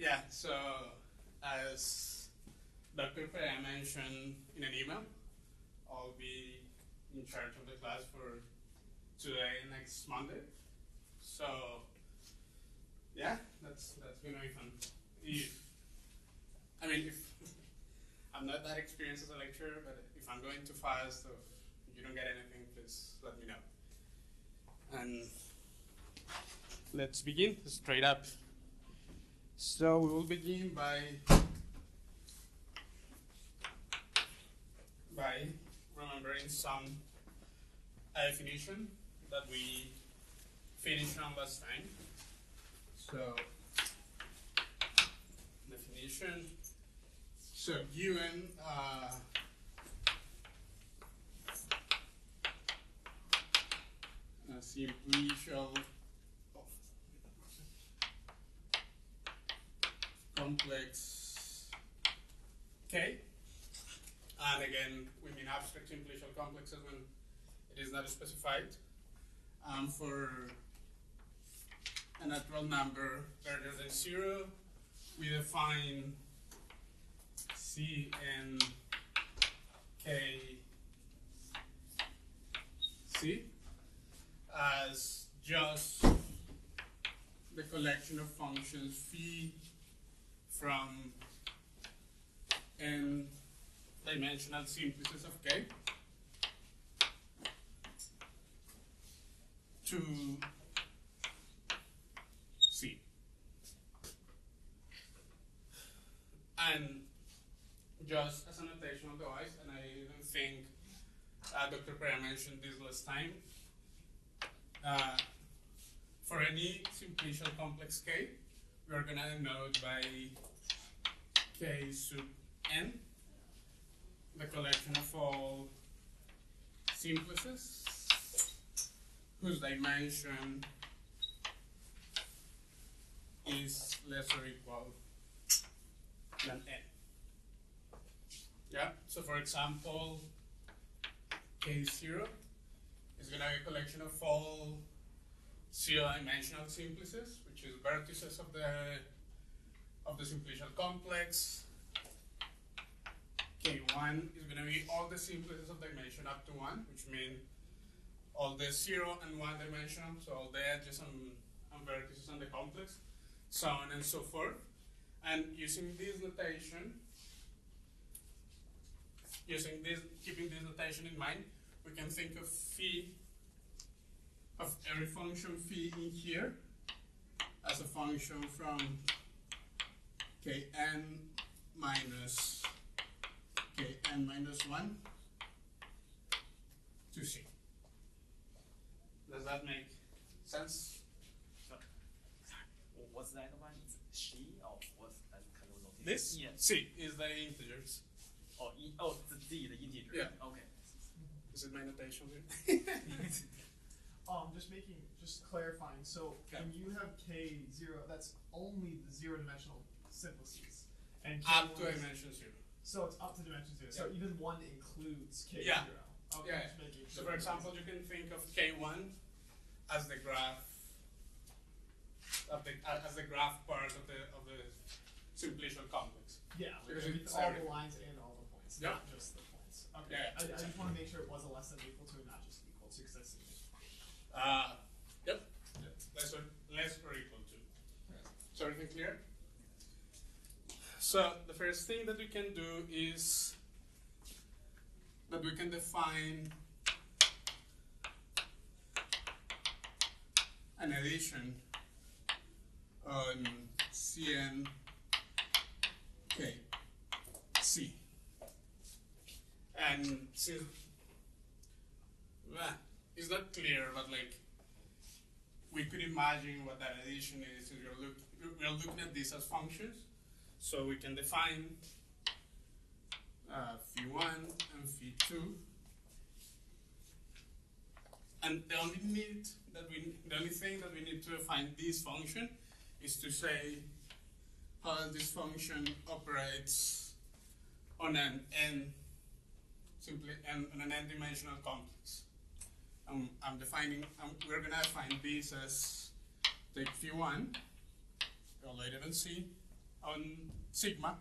Yeah, so as Dr. Perea mentioned in an email, I'll be in charge of the class for today and next Monday. So yeah, that's that's gonna be fun. If I mean if I'm not that experienced as a lecturer, but if I'm going too fast or if you don't get anything, please let me know. And let's begin straight up. So we will begin by by remembering some definition that we finished on last time. So definition. So given uh, a simplicial complex K. And again, we mean abstract simplicial complexes when it is not specified. Um, for a natural number greater than zero, we define C and K C as just the collection of functions phi from n dimensional simplices of K to C. And just as a notation otherwise, and I don't think uh, Dr. Perea mentioned this last time, uh, for any simplicial complex K, we are going to denote by K sub n, the collection of all simplices whose dimension is less or equal than n. Yeah, so for example, K0 is going to be a collection of all zero-dimensional simplices, which is vertices of the of the simplicial complex. K1 is going to be all the simplices of dimension up to 1, which means all the 0 and 1 dimensional, so all the edges and, and vertices on the complex, so on and so forth. And using this notation, using this, keeping this notation in mind, we can think of phi of every function phi in here as a function from kn minus kn minus 1 to c. Does that make sense? What's that one? It's she or what's that kind of notation? This Yeah. c is the integers. Oh, e, oh, the d, the integer. Yeah. Okay. Is it my notation here? Um, just making, just clarifying. So Okay. when you have K zero, that's only the zero dimensional simplices, and K Up to is- dimension zero. So it's up to dimension zero. So even one includes K Yeah. zero. Okay, Yeah. So for example, you can think of K1 as the graph of the as the graph part of the of the simplicial complex. yeah, because it's all the lines and all the points, Yeah. not just the points. Okay. Yeah, I, I just want to make sure it was a less than equal to, and not just equal to, because that's Uh, yep. Less or less or equal to. Is everything clear? So the first thing that we can do is that we can define an addition on Cn K C. And since well, it's not clear, but like we could imagine what that addition is. We're, look, we're looking at this as functions, so we can define uh, phi1 and phi2. And the only need that we, the only thing that we need to define this function is to say how this function operates on an n, simply n, on an n-dimensional complex. Um, I'm defining, um, we're gonna define this as take phi1, evaluated on C, on sigma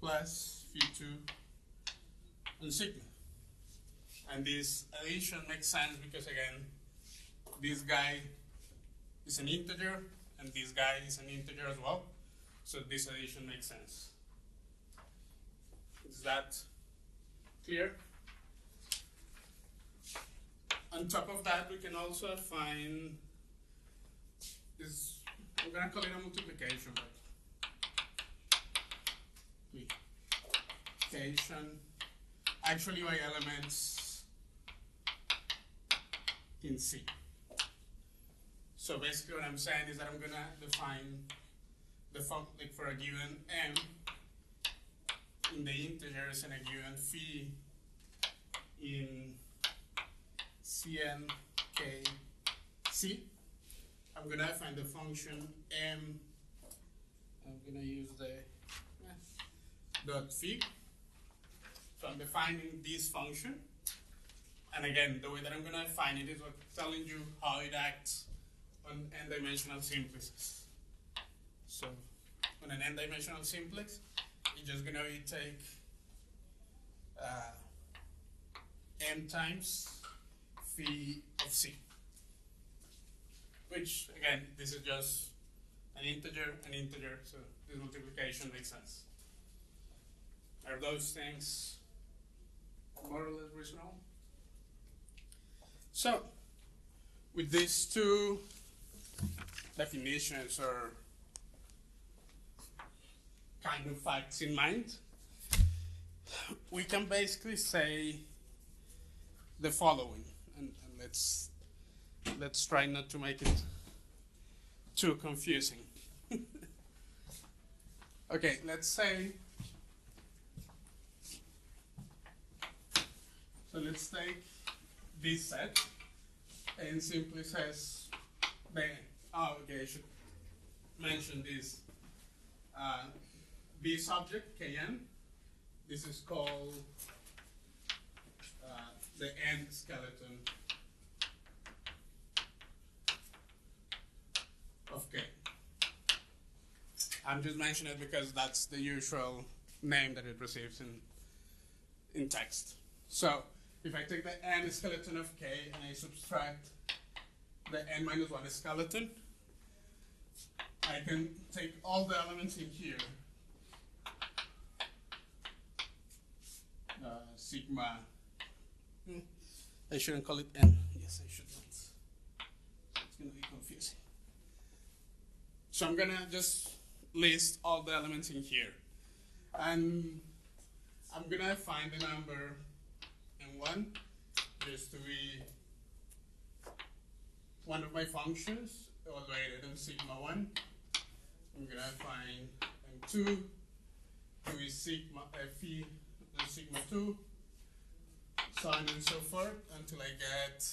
plus phi2 on sigma. And this addition makes sense because again, this guy is an integer and this guy is an integer as well. So this addition makes sense. Is that clear? On top of that, we can also find this, we're gonna call it a multiplication, actually by elements in C. So basically what I'm saying is that I'm gonna define the function like for a given m in the integers and a given phi in Cn k c. I'm gonna find the function m. I'm gonna use the dot phi. So I'm defining this function. And again, the way that I'm gonna define it is what telling you how it acts on n-dimensional simplexes. So on an n-dimensional simplex, you're just gonna take uh, m times phi of c. Which again, this is just an integer, an integer, so this multiplication makes sense. Are those things more or less reasonable? So, with these two definitions or kind of facts in mind, we can basically say the following, and, and let's let's try not to make it too confusing. okay, let's say So let's take this set and simply says the oh okay I should mention this uh, B subject Kn. This is called uh, the n skeleton of K. I'm just mentioning it because that's the usual name that it receives in in text. So if I take the n skeleton of k and I subtract the n minus 1 skeleton, I can take all the elements in here. Uh, sigma. Hmm. I shouldn't call it n. Yes, I should not. It's going to be confusing. So I'm going to just list all the elements in here. And I'm going to find the number one just to be one of my functions evaluated in sigma 1. I'm going to find m2 to be sigma phi and sigma 2, so on and so forth until I get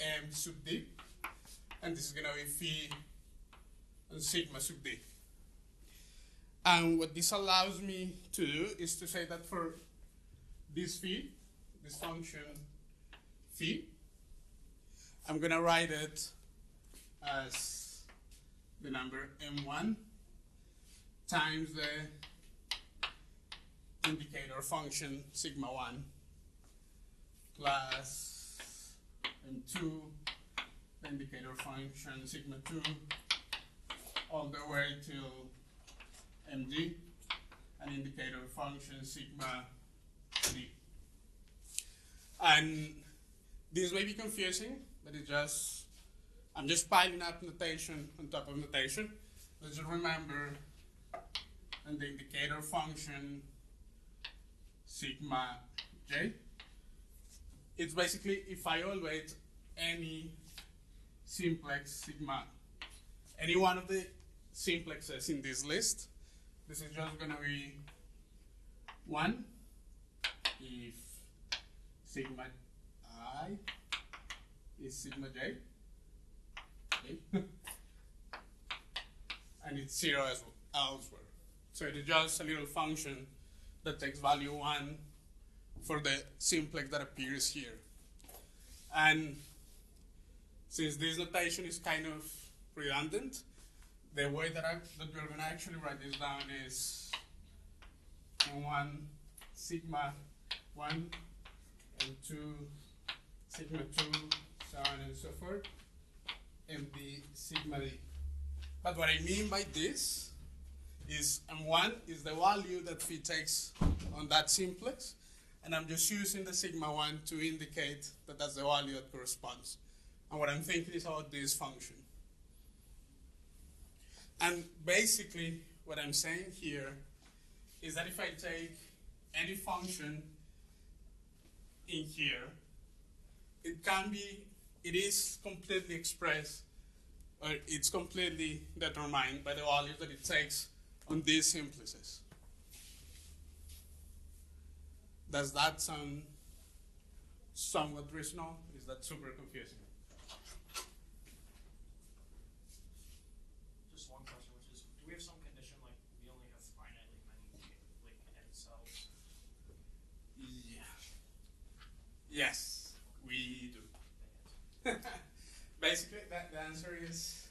m sub d. And this is going to be phi and sigma sub d. And what this allows me to do is to say that for this phi, this function phi. I'm going to write it as the number m1 times the indicator function sigma 1 plus m2 the indicator function sigma 2 all the way till mg an indicator function sigma 3 and this may be confusing, but it's just, I'm just piling up notation on top of notation. Let's just remember and the indicator function sigma j. It's basically if I evaluate any simplex sigma, any one of the simplexes in this list, this is just going to be 1 if sigma i is sigma j. Okay. and it's zero as well, elsewhere. So it is just a little function that takes value one for the simplex that appears here. And since this notation is kind of redundant, the way that I that we're gonna actually write this down is one sigma one and two sigma two, so on and so forth, and the sigma d. But what I mean by this is M1 is the value that phi takes on that simplex, and I'm just using the sigma 1 to indicate that that's the value that corresponds. And what I'm thinking is about this function. And basically, what I'm saying here is that if I take any function in here, it can be, it is completely expressed, or it's completely determined by the values that it takes on these simplices. Does that sound somewhat reasonable? Is that super confusing? Just one question, which is, do we have some condition like we only have finitely many like n cells? Yeah. Yes, we do. Basically, that the answer is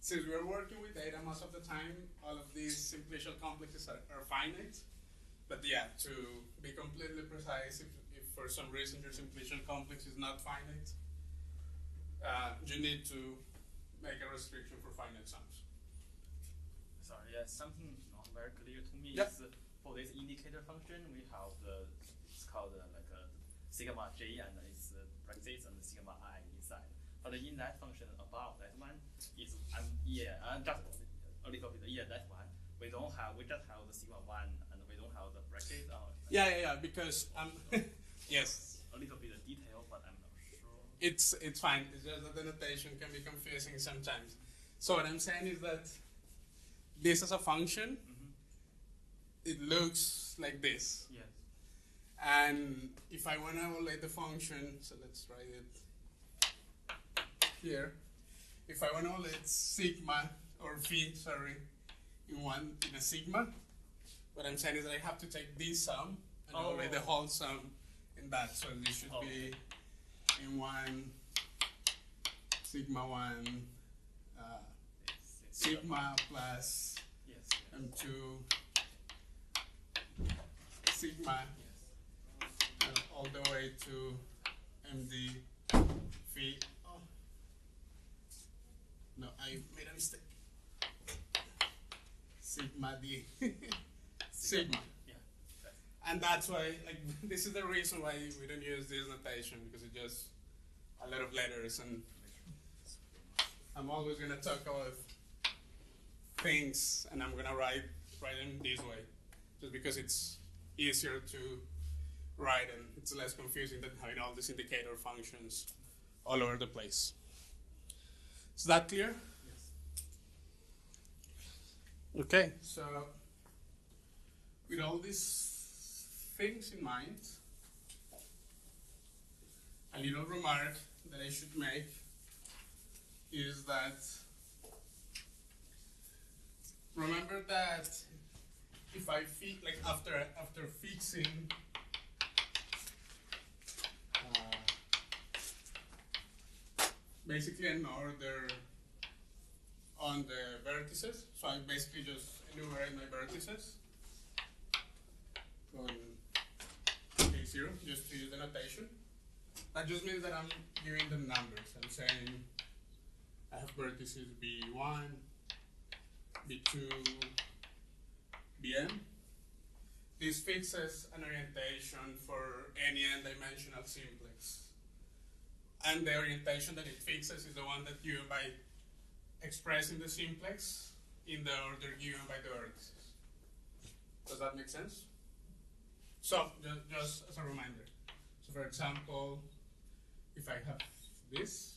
since we're working with data most of the time, all of these simplicial complexes are, are finite. But yeah, to be completely precise, if, if for some reason your simplicial complex is not finite, uh, you need to make a restriction for finite sums. Sorry, yeah, something not very clear to me Yep. is uh, for this indicator function, we have the, it's called uh, like sigma j and it's uh, brackets and sigma i inside. But in that function above that one is um, yeah, uh, just a little bit, yeah, that one. We don't have, we just have the sigma one and we don't have the bracket or Yeah, yeah, yeah. Because um, yes, a little bit of detail, but I'm not sure. it's it's fine. It's just that the notation can be confusing sometimes. So what I'm saying is that this is a function, Mm-hmm. it looks like this. Yes. And if I want to evaluate the function, so let's write it here. If I want to evaluate sigma or phi, sorry, in one in a sigma, what I'm saying is that I have to take this sum and Oh. evaluate the whole sum in that. So this should Oh. be in one sigma one uh, sigma plus Yes. m2 sigma Yes. All the way to MD phi. Oh. No, I made a mistake. Sigma D. sigma. Yeah. And that's why, like, this is the reason why we don't use this notation because it's just a lot of letters, and I'm always gonna talk about things, and I'm gonna write write them this way, just because it's easier to write and it's less confusing than having all these indicator functions all over the place. Is that clear? yes. Okay, so with all these things in mind, a little remark that I should make is that remember that if I fi- like after after fixing basically an order on the vertices. So I basically just enumerate my vertices on K0 just to use the notation. That just means that I'm giving them numbers. I'm saying I have vertices B1, B2, Bn. This fixes an orientation for any n-dimensional simplex. And the orientation that it fixes is the one that given by expressing the simplex in the order given by the vertices. Does that make sense? So, just, just as a reminder. So, for example, if I have this,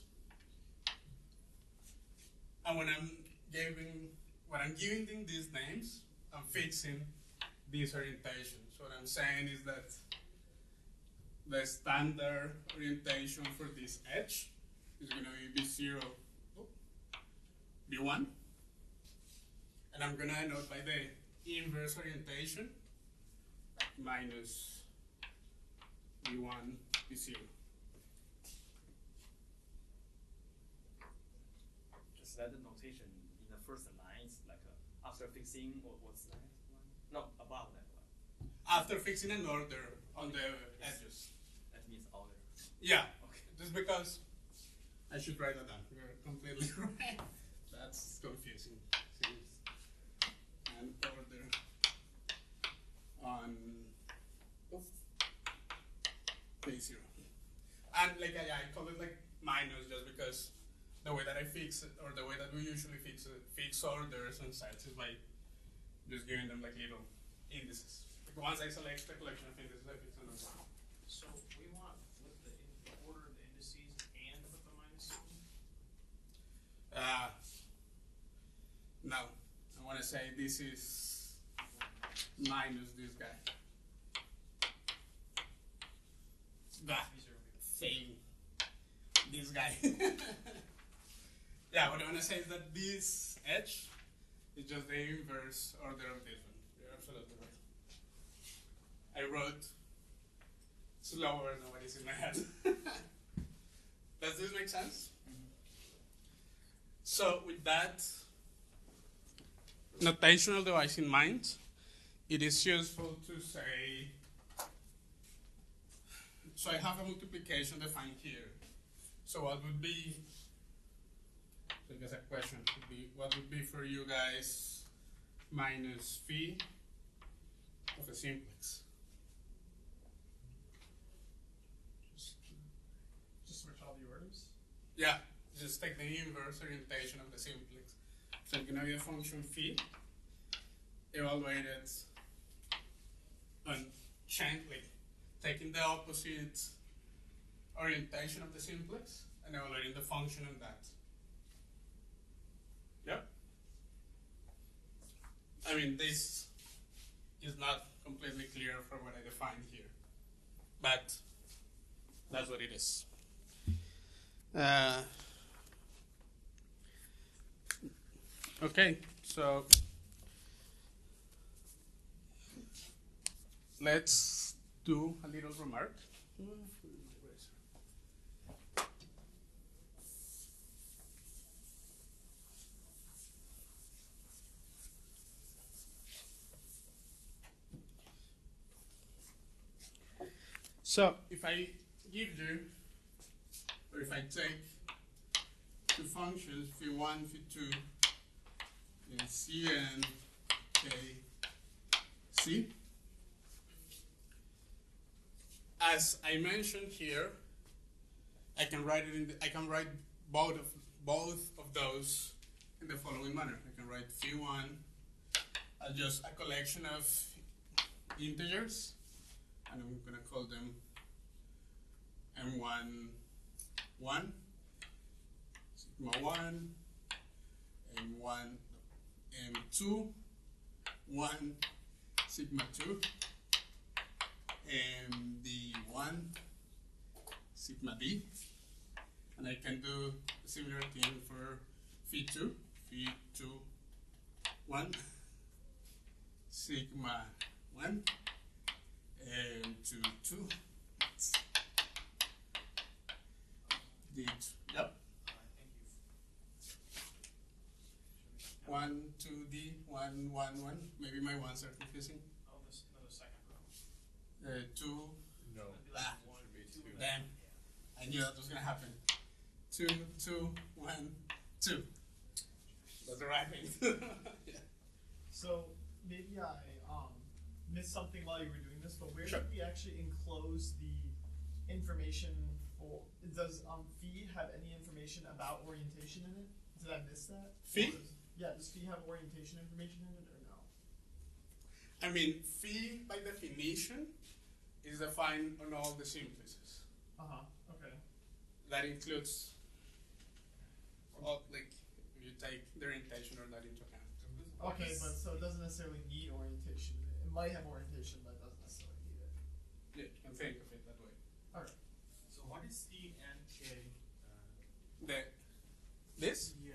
and when I'm giving, when I'm giving them these names, I'm fixing these orientations. So what I'm saying is that the standard orientation for this edge is going to be B0, oh, B1. And I'm going to note by the inverse orientation minus B1, B0. Just that the notation in the first line is like uh, after fixing what, what's that one? No, above that one. After fixing an order on the edges. That means order. Yeah, Okay. just because I should write that down. You're completely right. That's confusing. Seems. An order on page zero. And like I, I call it like minus just because the way that I fix it or the way that we usually fix it, fix orders and sites is by just giving them like little indices. Like once I select the collection of indices, I fix an order. So we want with the in order of the indices and with the minus sign? Uh, no, I want to say this is minus this guy. That These are thing, this guy. yeah, what I want to say is that this edge is just the inverse order of this one. You're absolutely right. I wrote slower than what is in my head. Does this make sense? So with that notational device in mind, it is useful to say, so I have a multiplication defined here. So what would be, so I guess a question would be, what would be for you guys minus phi of a simplex? Just, just switch all the orders. Yeah, just take the inverse orientation of the simplex. So it's gonna be a function phi evaluated on like taking the opposite orientation of the simplex and evaluating the function on that. Yep. I mean, this is not completely clear from what I defined here, but that's what it is. Uh, okay, so let's do a little remark. So if I give you if I take two functions, phi1, phi2, in C and K, C, as I mentioned here, I can write it in. The, I can write both of both of those in the following manner. I can write phi1 as just a collection of integers, and I'm gonna call them m1 1, sigma 1, m1, m2, 1, sigma 2, md1, sigma d, and I can do a similar thing for phi 2, phi 2, 1, sigma 1, m2, 2, d, yep, Alright, thank you. one, two D, one, one, one. Maybe my ones are confusing. Oh, this, no, the second row. Uh, two, No. It'd like Ah, one, should be two, two. Damn. yeah. I knew that was gonna happen. Two, two, one, two. That's the right thing. yeah. So maybe I um missed something while you were doing this, but where Sure. did we actually enclose the information Does um phi have any information about orientation in it? Did I miss that? Phi? Or does- yeah, does phi have orientation information in it or no? I mean, phi by definition is defined on all the simplices. Uh huh. Okay. That includes all like if you take the orientation or not into account. Okay, but so it doesn't necessarily need orientation. It might have orientation, but it doesn't necessarily need it. Yeah, you can think of it that way. Alright. So what is the NK? The this? Yeah.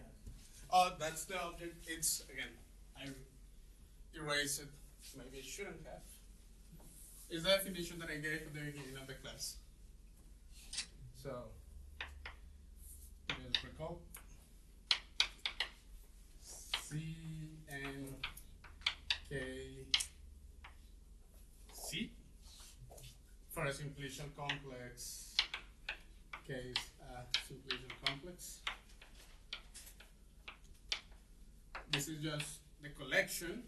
Oh, that's the object. It's again. I erased it. Maybe I shouldn't have. It's the definition that I gave at the beginning of the class. So, just recall. C N K C for a simplicial complex case uh, simplicial complex. This is just the collection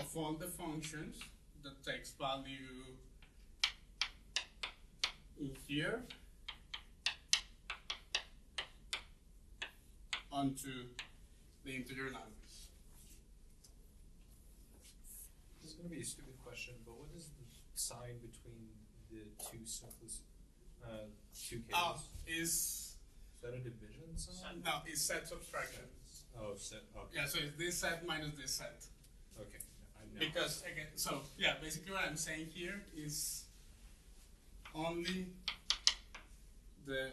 of all the functions that takes value in here onto the integer numbers. This is gonna be a stupid question, but what is the sign between the two simplest, uh, two cases? Oh, is Is that a division sign? no, it's set subtraction. Oh, set, okay, Yeah, so it's this set minus this set. okay, I know. Because again, so yeah, basically what I'm saying here is only the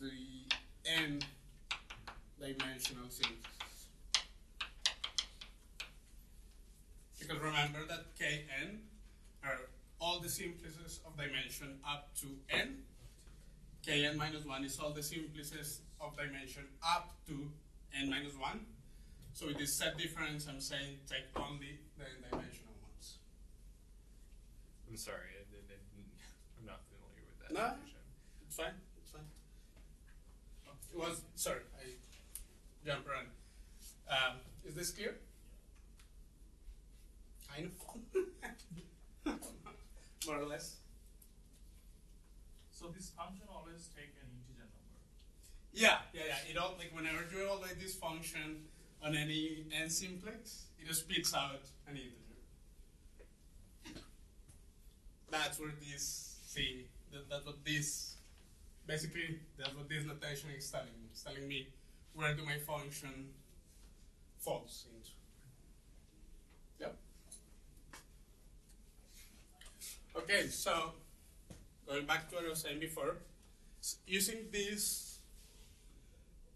the n dimensional simplices. Because remember that kn are all the simplices of dimension up to n. kn minus 1 is all the simplices of dimension up to n minus 1. So with this set difference, I'm saying take only the n-dimensional ones. I'm sorry, I, I, I, am not familiar with that No. notation. It's fine. It's fine. It was sorry, I jumped around. Um, is this clear? Kind of. More or less. So this function always take an integer number. Yeah, yeah, yeah. It all like whenever you evaluate this function on any n simplex, it just spits out an integer. That's where this see that, that's what this basically that's what this notation is telling me. It's telling me where do my function falls into. Yep. Okay, so going back to what I was saying before, using this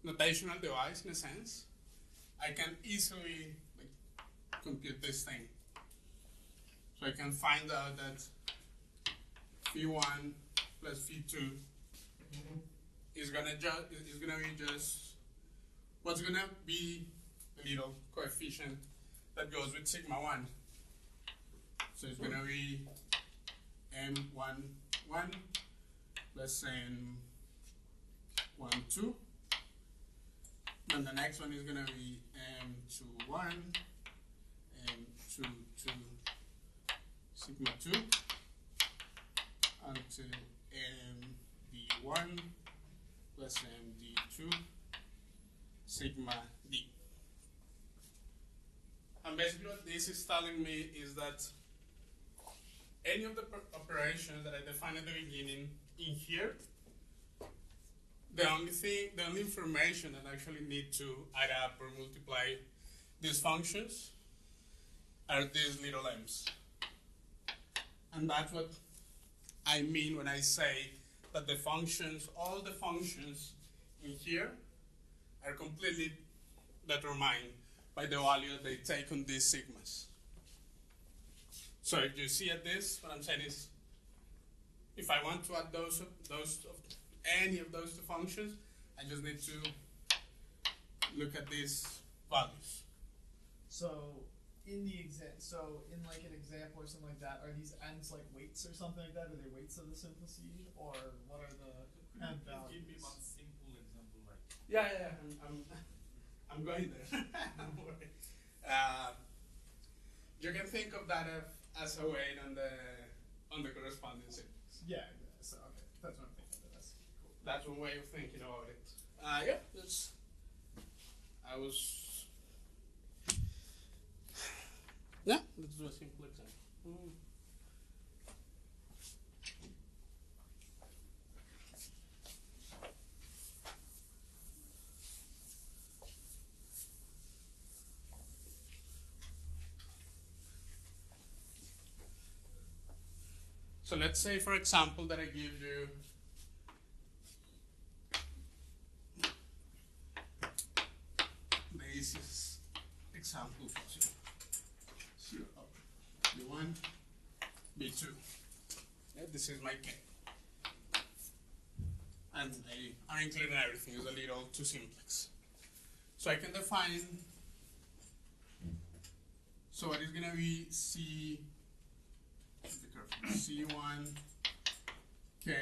notational device in a sense, I can easily like, compute this thing. So I can find out that phi one plus phi 2 is gonna just is gonna be just what's gonna be the little coefficient that goes with sigma one. So it's gonna be m one one. Plus m one two. And the next one is gonna be m two one, m two two, sigma two, until m d one. Plus m d two, sigma d. And basically, what this is telling me is that any of the operations that I defined at the beginning in here the only thing, the only information that I actually need to add up or multiply these functions are these little m's. And that's what I mean when I say that the functions, all the functions in here are completely determined by the value that they take on these sigmas. So if you see at this, what I'm saying is, if I want to add those, those of any of those two functions, I just need to look at these values. So in the exa- so in like an example or something like that, are these n's like weights or something like that? Are they weights of the simplicity, or what are the Could n you please give me values? one simple example like Yeah, yeah, yeah. I'm, I'm, I'm going there. Don't worry. Uh, you can think of that as, as a weight on the on the corresponding simplex. Yeah. yeah, So okay, that's what I'm thinking. That's cool. That's one way of thinking about it. Uh, yeah, that's. I was. Yeah, let's do a simple example. Mm. So let's say, for example, that I give you the easiest example possible. Up. B1, B2. Yeah, this is my K. and I, I'm including everything is a little too simplex. So I can define. So what is gonna be C C one K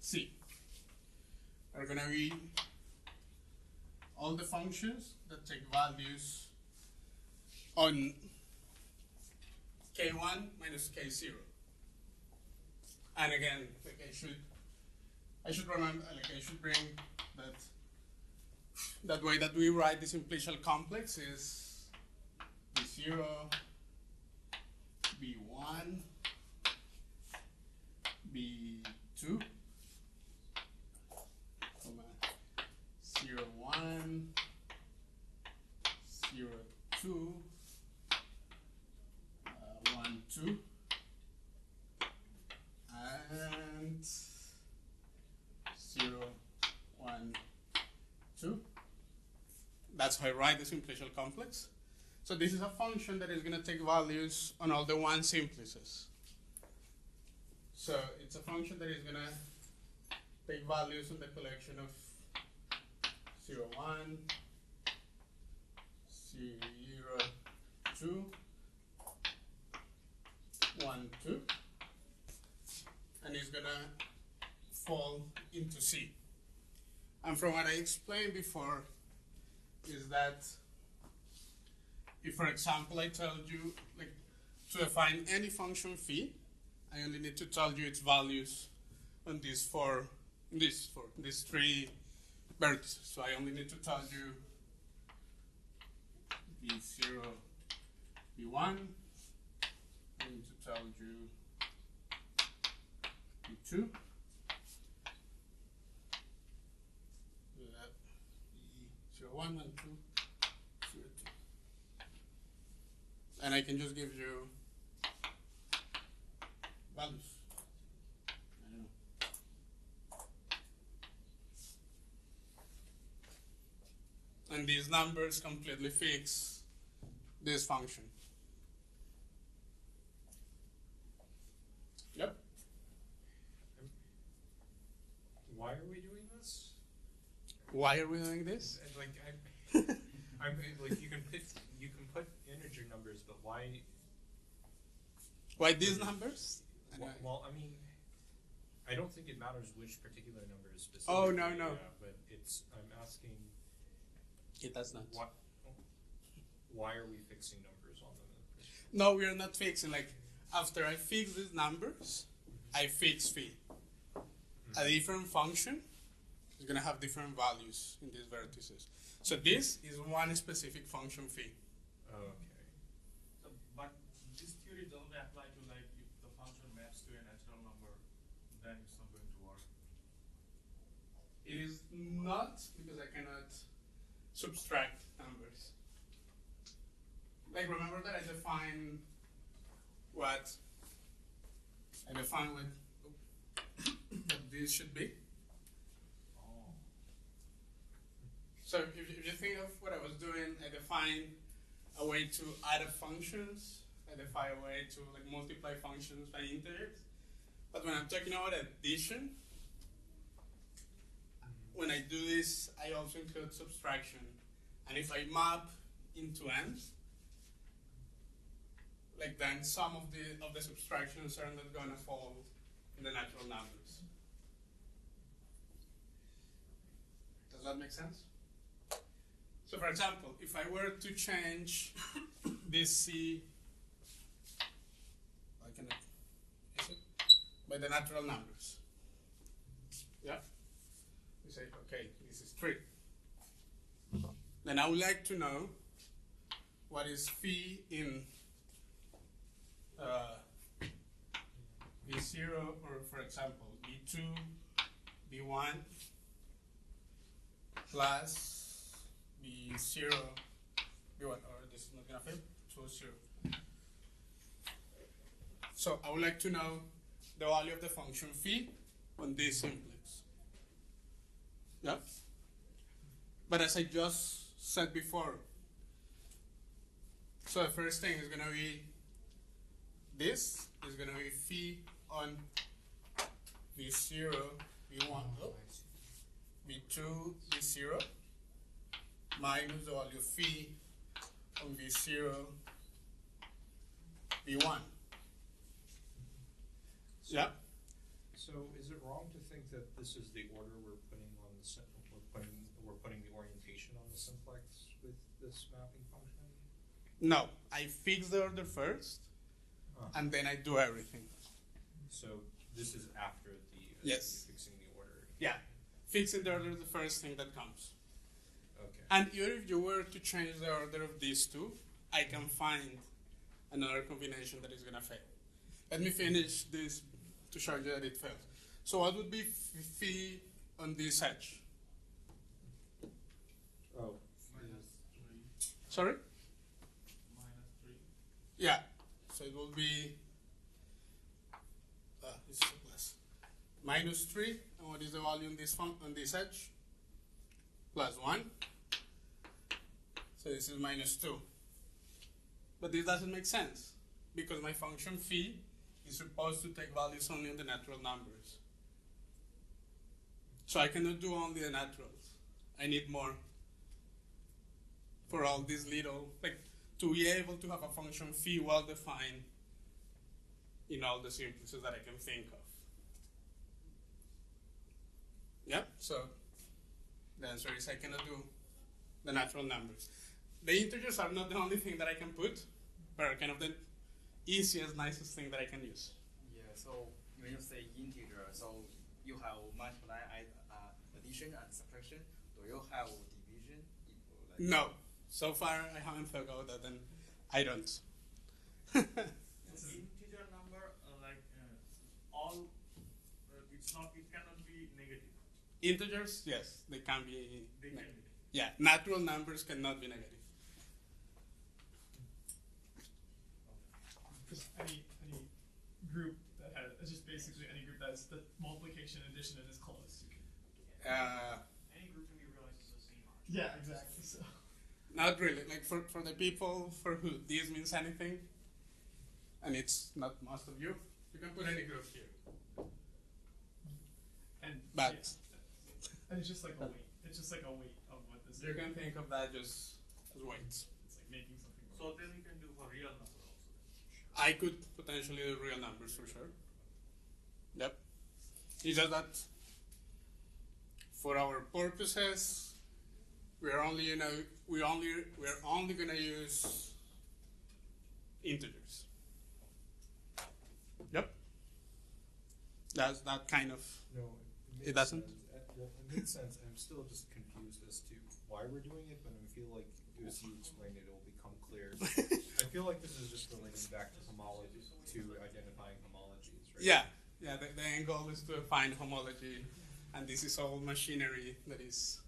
C are gonna be all the functions that take values on k1 minus k0. And again, like I should, I should remember, like I should bring that that way that we write this simplicial complex is b0, b1, b2, comma, 0, 1, 0, 2, uh, 1, 2, and 0, 1, 2. That's how I write the simplicial complex. So this is a function that is going to take values on all the one simplices. So it's a function that is going to take values on the collection of 0, 1, 0, 2, 1, 2, and it's going to fall into C. And from what I explained before, is that if, for example, I told you like to define any function phi, I only need to tell you its values on these four, these four, these three vertices. So I only need to tell you v0, v1. I need to tell you v2. Zero one and two, zero two, and I can just give you values. I don't know. And these numbers completely fix this function. Yep. Why are we doing this? Why are we doing this? Like I'm, I'm like you can put you can put integer numbers, but why? Why these numbers? Well, well, I mean, I don't think it matters which particular number is specific. Oh, no, no. but it's I'm asking It does not. what. Why are we fixing numbers on them? No, we are not fixing. Like after I fix these numbers, mm-hmm. I fix phi. A mm-hmm. different function is gonna have different values in these vertices. So this is one specific function phi. Oh, okay. So, but this theory doesn't apply to like if the function maps to a natural number, then it's not going to work. It is not because I cannot subtract numbers. Like remember that I define what I define what, what this should be. So if, you- if you think of what I was doing, I define a way to add functions. I define a way to like multiply functions by integers. But when I'm talking about addition, when I do this, I also include subtraction. And if I map into ends, like then some of the of the subtractions are not gonna fall in the natural numbers. Does that make sense? So for example, if I were to change this C by the natural numbers. Yeah? We say, okay, this is three. Then I would like to know what is phi in uh, B0 or for example B2, B1 plus B0, B1 or this is not gonna fit, so 0. So I would like to know the value of the function phi on this simplex. Yeah? But as I just said before, so the first thing is gonna be this is gonna be phi on v0, v1 oh, v2 v0 minus the value phi on v0 v1. Yeah. So is it wrong to think that this is the order we're putting on the we're putting putting the orientation on the simplex with this mapping function? No, I fix the order first, Uh, and then I do everything. so this is after the uh, Yes. fixing the order. Yeah, fixing the order is the first thing that comes. Okay. And even if you were to change the order of these two, I can find another combination that is gonna fail. Let me finish this to show you that it fails. So what would be phi on this edge? oh. Minus three, Sorry? minus three. Yeah. So it will be uh, this is plus. Minus three, and what is the value on this fun- on this edge? Plus one. So this is minus two. But this doesn't make sense because my function phi is supposed to take values only on the natural numbers. So I cannot do only the naturals. I need more for all these little like to be able to have a function phi well defined in all the simplices that I can think of. Yeah, so the answer is I cannot do the natural numbers. The integers are not the only thing that I can put, but are kind of the easiest, nicest thing that I can use. Yeah, so when you say integer, so you have multiply, uh, addition and subtraction. Do you have division? Like No, so far I haven't thought about that, and I don't. Integer number, uh, like, uh, all, uh, it's not, it cannot be negative. Integers, yes, they can be. They can negative. be. Yeah, natural numbers cannot be negative. Just any any group that has just basically any group that's the multiplication and addition is close. Uh, Any group can be realized as the same object. Yeah, exactly. So Not really. Like for, for the people for who this means anything, and it's not most of you, you can put any group here. and But- yeah, and it's just like a weight. It's just like a weight of what this You is. can think of that just as weights. It's like making something. So then you can do for real numbers also. I could potentially do real numbers for sure. Yep. It's just that for our purposes, we're only you know we only we're only gonna use integers. Yep. That's that kind of No, It makes doesn't? Sense. Well, it makes sense. I'm still just confused as to why we're doing it, but I feel like as you explain it, it will become clear. I feel like this is just relating back to homology, to identifying homologies, right? Yeah, yeah. The, the end goal is to find homology, and this is all machinery that is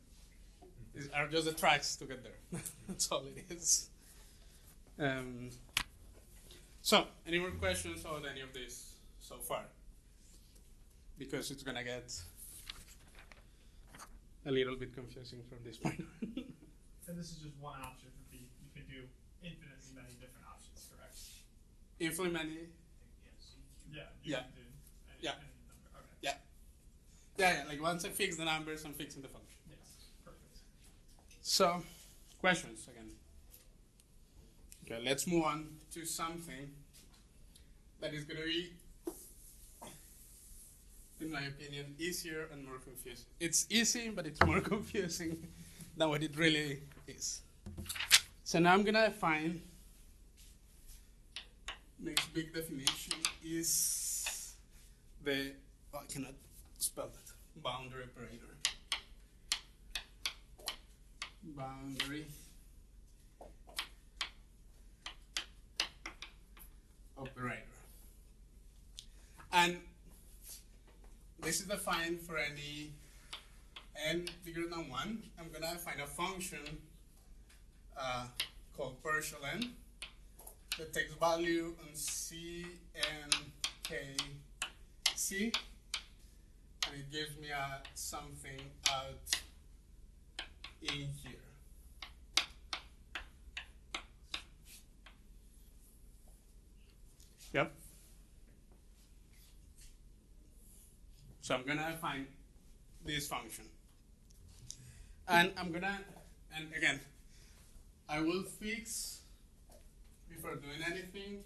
are just the tracks to get there. That's all it is. Um, so, any more questions about any of this so far? Because it's gonna get a little bit confusing from this point. on. And this is just one option for B. You could do infinitely many different options, correct? Infinitely many. Yeah. You Yeah. any, Yeah. any number. Okay. Yeah, yeah. Like once I fix the numbers, I'm fixing the function. So, questions again. Okay, let's move on to something that is going to be, in my opinion, easier and more confusing. It's easy, but it's more confusing than what it really is. So now I'm going to define. Next big definition is the. Oh, I cannot spell that. Boundary operator boundary operator. And this is the defined for any n bigger than 1. I'm going to find a function uh, called partial n that takes value on c and k c and it gives me a something out in here. Yep. So I'm gonna find this function. And I'm gonna, and again, I will fix, before doing anything,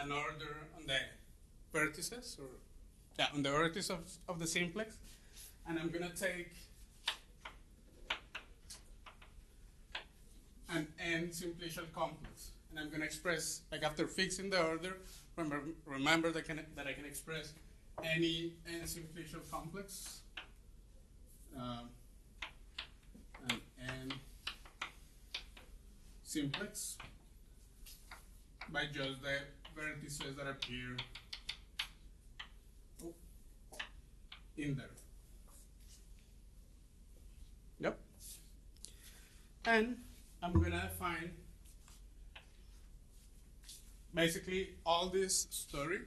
an order on the vertices, or yeah, on the vertices of, of the simplex. And I'm gonna take an n simplicial complex. And I'm gonna express, like after fixing the order, remember, remember that, can, that I can express any n simplicial complex. Um, an n simplex by just the vertices that appear in there. Yep. And I'm gonna find basically all this story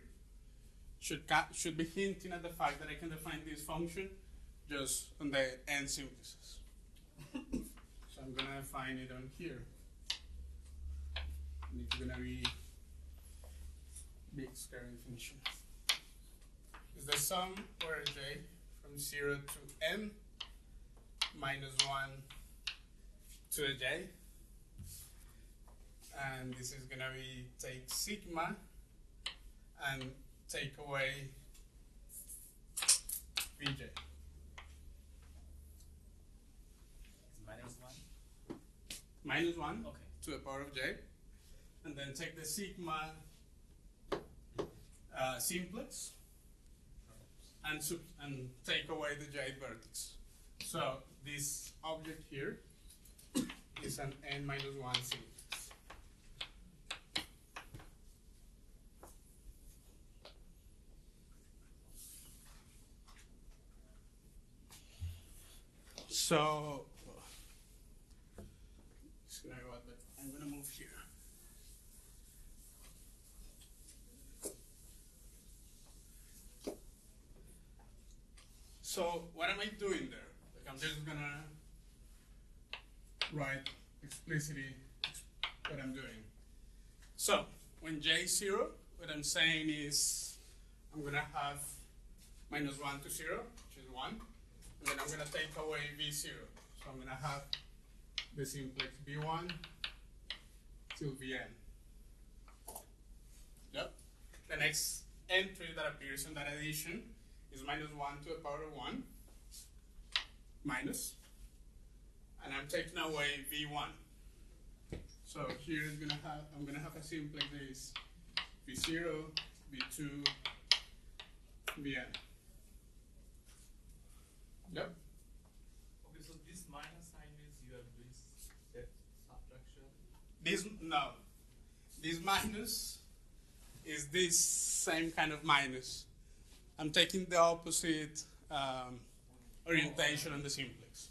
should should be hinting at the fact that I can define this function just on the n simplices. so I'm gonna define it on here. And it's gonna be big square definition. Is the sum or j from zero to n minus one to the j. And this is gonna be take sigma and take away vj. Minus one. Minus one Okay. to the power of j. And then take the sigma uh, simplex and, and take away the j vertex. So this object here is an n minus one simplex. So but I'm gonna move here. So what am I doing there? Like I'm just gonna write explicitly what I'm doing. So when j is zero, what I'm saying is I'm gonna have minus one to zero, which is one, then I'm gonna take away v zero. So I'm gonna have the simplex v1 till vn. Yep. The next entry that appears in that addition is minus 1 to the power of 1 minus and I'm taking away v1 so here is gonna have I'm gonna have a simplex that is v0 v2 vn yep Okay, so this minus sign means you are doing step subtraction. this no this minus is this same kind of minus I'm taking the opposite um, orientation on the simplex.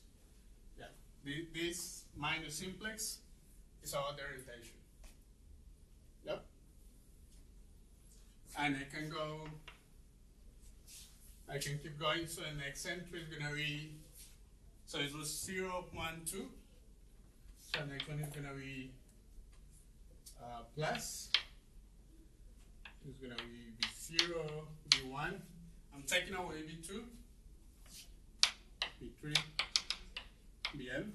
Yeah, the, this minus simplex is our orientation. Yep. And I can go, I can keep going, so the next entry is gonna be, so it was 0, 1, 2. So the next one is gonna be uh, plus. It's gonna be V0, V1. I'm taking away V2, V3, Vn.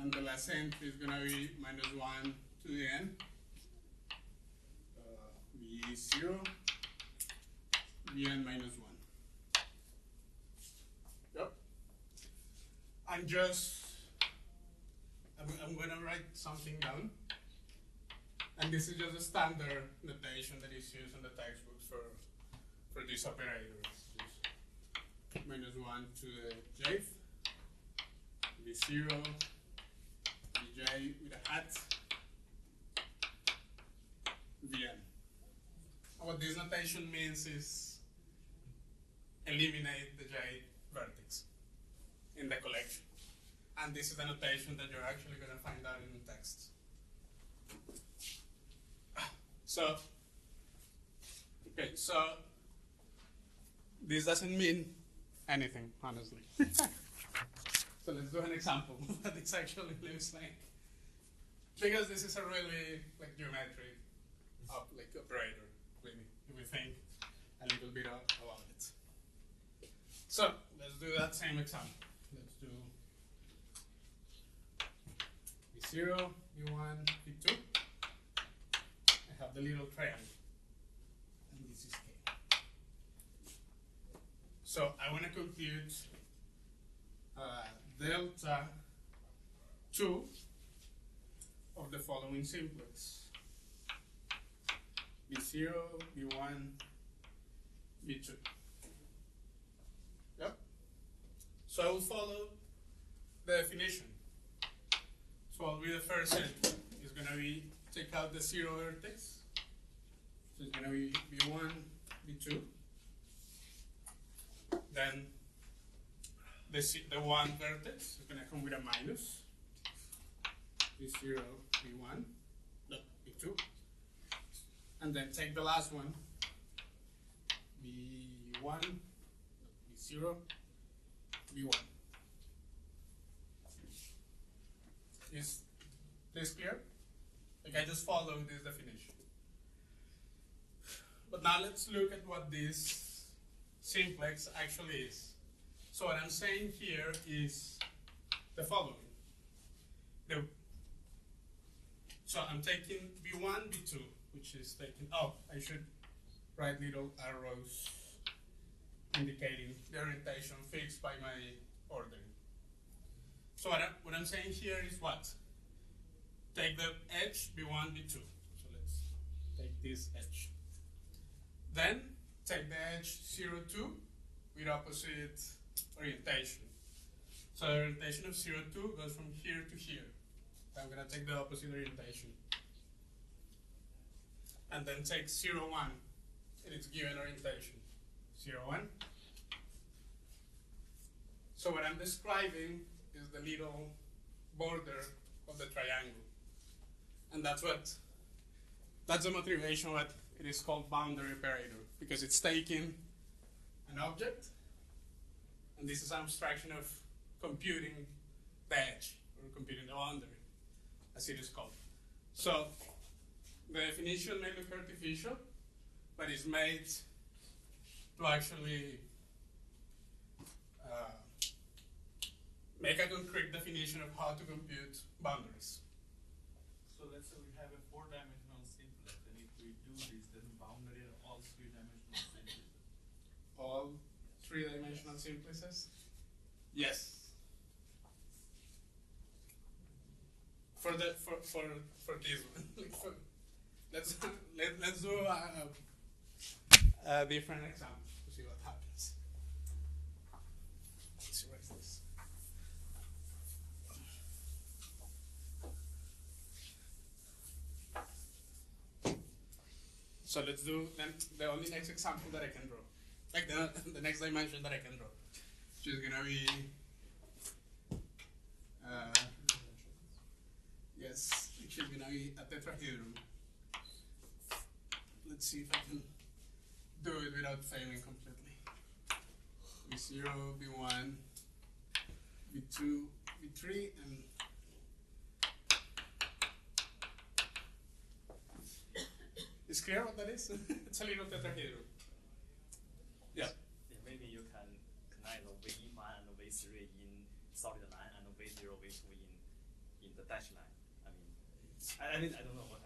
And the last entry is gonna be minus 1 to the n. Uh, V0, Vn minus 1. Yep. I'm just, I'm, I'm gonna write something down. And this is just a standard notation that is used in the textbooks for for these operators. Just minus one to the jth, v zero, vj with a hat, vn. What this notation means is eliminate the j vertex in the collection. And this is the notation that you're actually going to find out in the text. So, okay, so this doesn't mean anything, honestly. so let's do an example of what this actually looks like. Because this is a really like geometric op- like operator, really, if we think a little bit of, about it. So let's do that same example. Let's do V0, V1, V2. I have the little triangle. And this is K. So I want to compute uh, delta 2 of the following simplex. V0, V1, V2. Yep. So I will follow the definition. So I'll be the first set. It's gonna be take out the zero vertex. So it's gonna be V1, V2. Then the the one vertex is gonna come with a minus. V0, V1, no, V2. And then take the last one, V1, V0, V1. Is this clear? Like I just follow this definition. But now let's look at what this simplex actually is. So what I'm saying here is the following. The, so I'm taking V1, V2, which is taking, oh, I should write little arrows indicating the orientation fixed by my ordering. So what I'm, what I'm saying here is what? Take the edge V1, V2. So let's take this edge. Then take the edge 0, 2 with opposite orientation. So the orientation of 0, 2 goes from here to here. I'm gonna take the opposite orientation. And then take 0, 1 in its given orientation. 0, 1. So what I'm describing is the little border of the triangle. And that's what, that's the motivation what it is called boundary operator, because it's taking an object, and this is an abstraction of computing the edge, or computing the boundary, as it is called. So, the definition may look artificial, but it's made to actually uh, make a concrete definition of how to compute boundaries. So let's say we have a four-dimensional simplex, and if we do this, then the boundary are all three-dimensional simplices. All three-dimensional simplices? Yes. For the for for for this one, for, let's let let's do a, a, a different example to see what happens. Let's is this. So let's do then the only next example that I can draw. Like the, the next dimension that I can draw. Which is gonna be uh, yes, which is gonna be a tetrahedron. Let's see if I can do it without failing completely. V zero, V one, V two, V three, and Is clear what that is? it's a little tetrahedron. Yeah. Yeah, maybe you can connect the V1 and V3 in solid line and V0, V2 in, in the dashed line. I mean, I, I mean, I don't know what I, it's more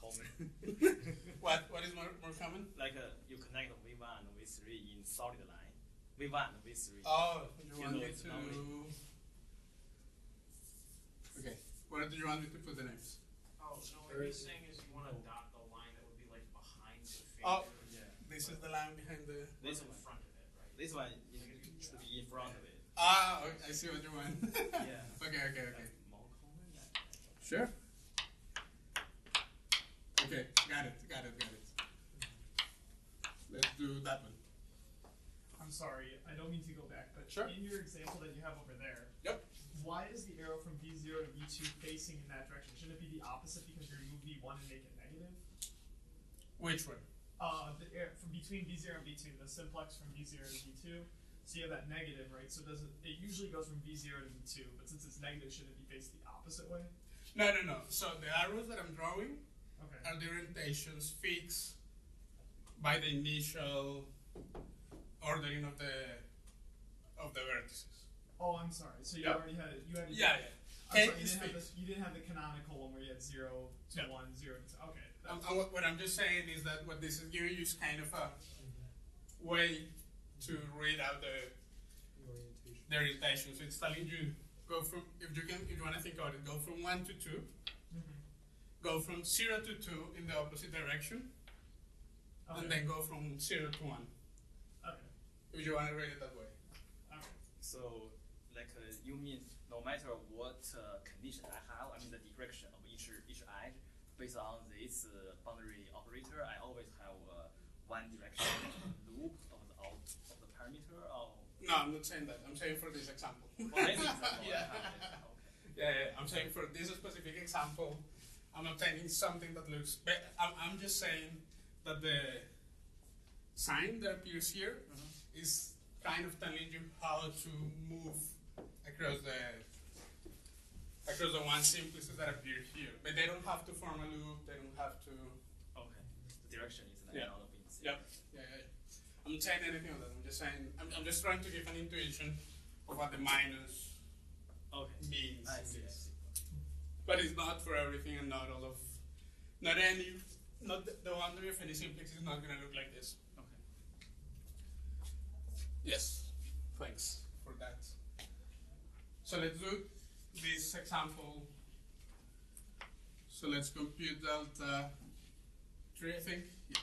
common. What what is more, more common? like uh, you connect V1 and V3 in solid line. V1 V3. Oh, you You want me to? normally- Okay. Where do you want me to put the names? Oh, no, Or what is he's saying is you wanna dot the line that would be like behind the Oh. Yeah. This is the line behind the. This in one. front of it, right? This one you should be in front of it. Ah, okay, I see what you want. Yeah. Okay, okay, okay. That's more common. Sure. Okay, got it, got it, got it. Let's do that one. I'm sorry, I don't mean to go back, but Sure. in your example that you have over there, Yep. why is the arrow from V0 to V2 facing in that direction? Shouldn't it be the opposite because you remove V1 and make it negative? Which one? Uh, the air from between V0 and V2, the simplex from V0 to V2. So you have that negative, right? So does it? It usually goes from V0 to V2, but since it's negative, shouldn't it be faced the opposite way? No, no, no. So the arrows that I'm drawing Okay. are the orientations fixed by the initial ordering of the of the vertices. Oh, I'm sorry. So you Yeah. already had it. You had it. Yeah, yeah. I'm sorry, you didn't have fixed. the you didn't have the canonical one where you had zero to Yeah. one, zero to two. Okay. Um, that's- and what, what I'm just saying is that what this is giving you is kind of a way to read out the, The orientation. the orientation. So it's telling you go from if you can if you want to think about it, go from one to two. Go from zero to two in the opposite direction, Okay. and then go from zero to one. okay. If you want to read it that way. Okay. So, like, uh, you mean no matter what uh, condition I have, I mean the direction of each each edge, based on this uh, boundary operator, I always have uh, one direction loop of the out of the parameter. Or No, I'm not saying that. I'm saying for this example. for this example, yeah. Okay. Yeah, yeah, I'm saying for this specific example, I'm obtaining something that looks. Be- I'm, I'm just saying that the sign that appears here mm-hmm. is kind of telling you how to move across the across the one simplicity that appear here. But they don't have to form a loop. They don't have to. Okay. The direction is an Yeah. being Yep. Yeah, yeah. I'm not saying anything of that. I'm just saying. I'm, I'm just trying to give an intuition of what the minus Okay. means. I see. I this. see. But it's not for everything and not all of, not any, not the, the boundary of any simplex is not going to look like this. Okay. Yes, thanks for that. So let's do this example. So let's compute delta 3, I think, yeah,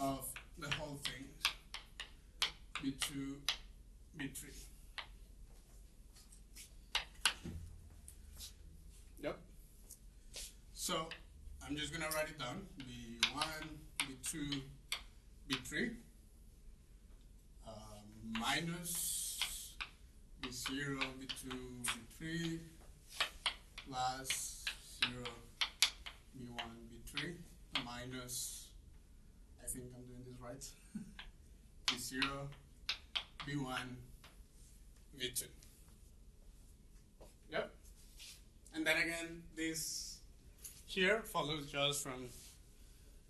of the whole thing, V2, V3. Yep. So I'm just gonna write it down. V1, V2, V3 um, minus V0, V2, V3 plus 0, V1, V3 minus, I think I'm doing this right, V0, V1, V2. Yep. And then again, this here follows just from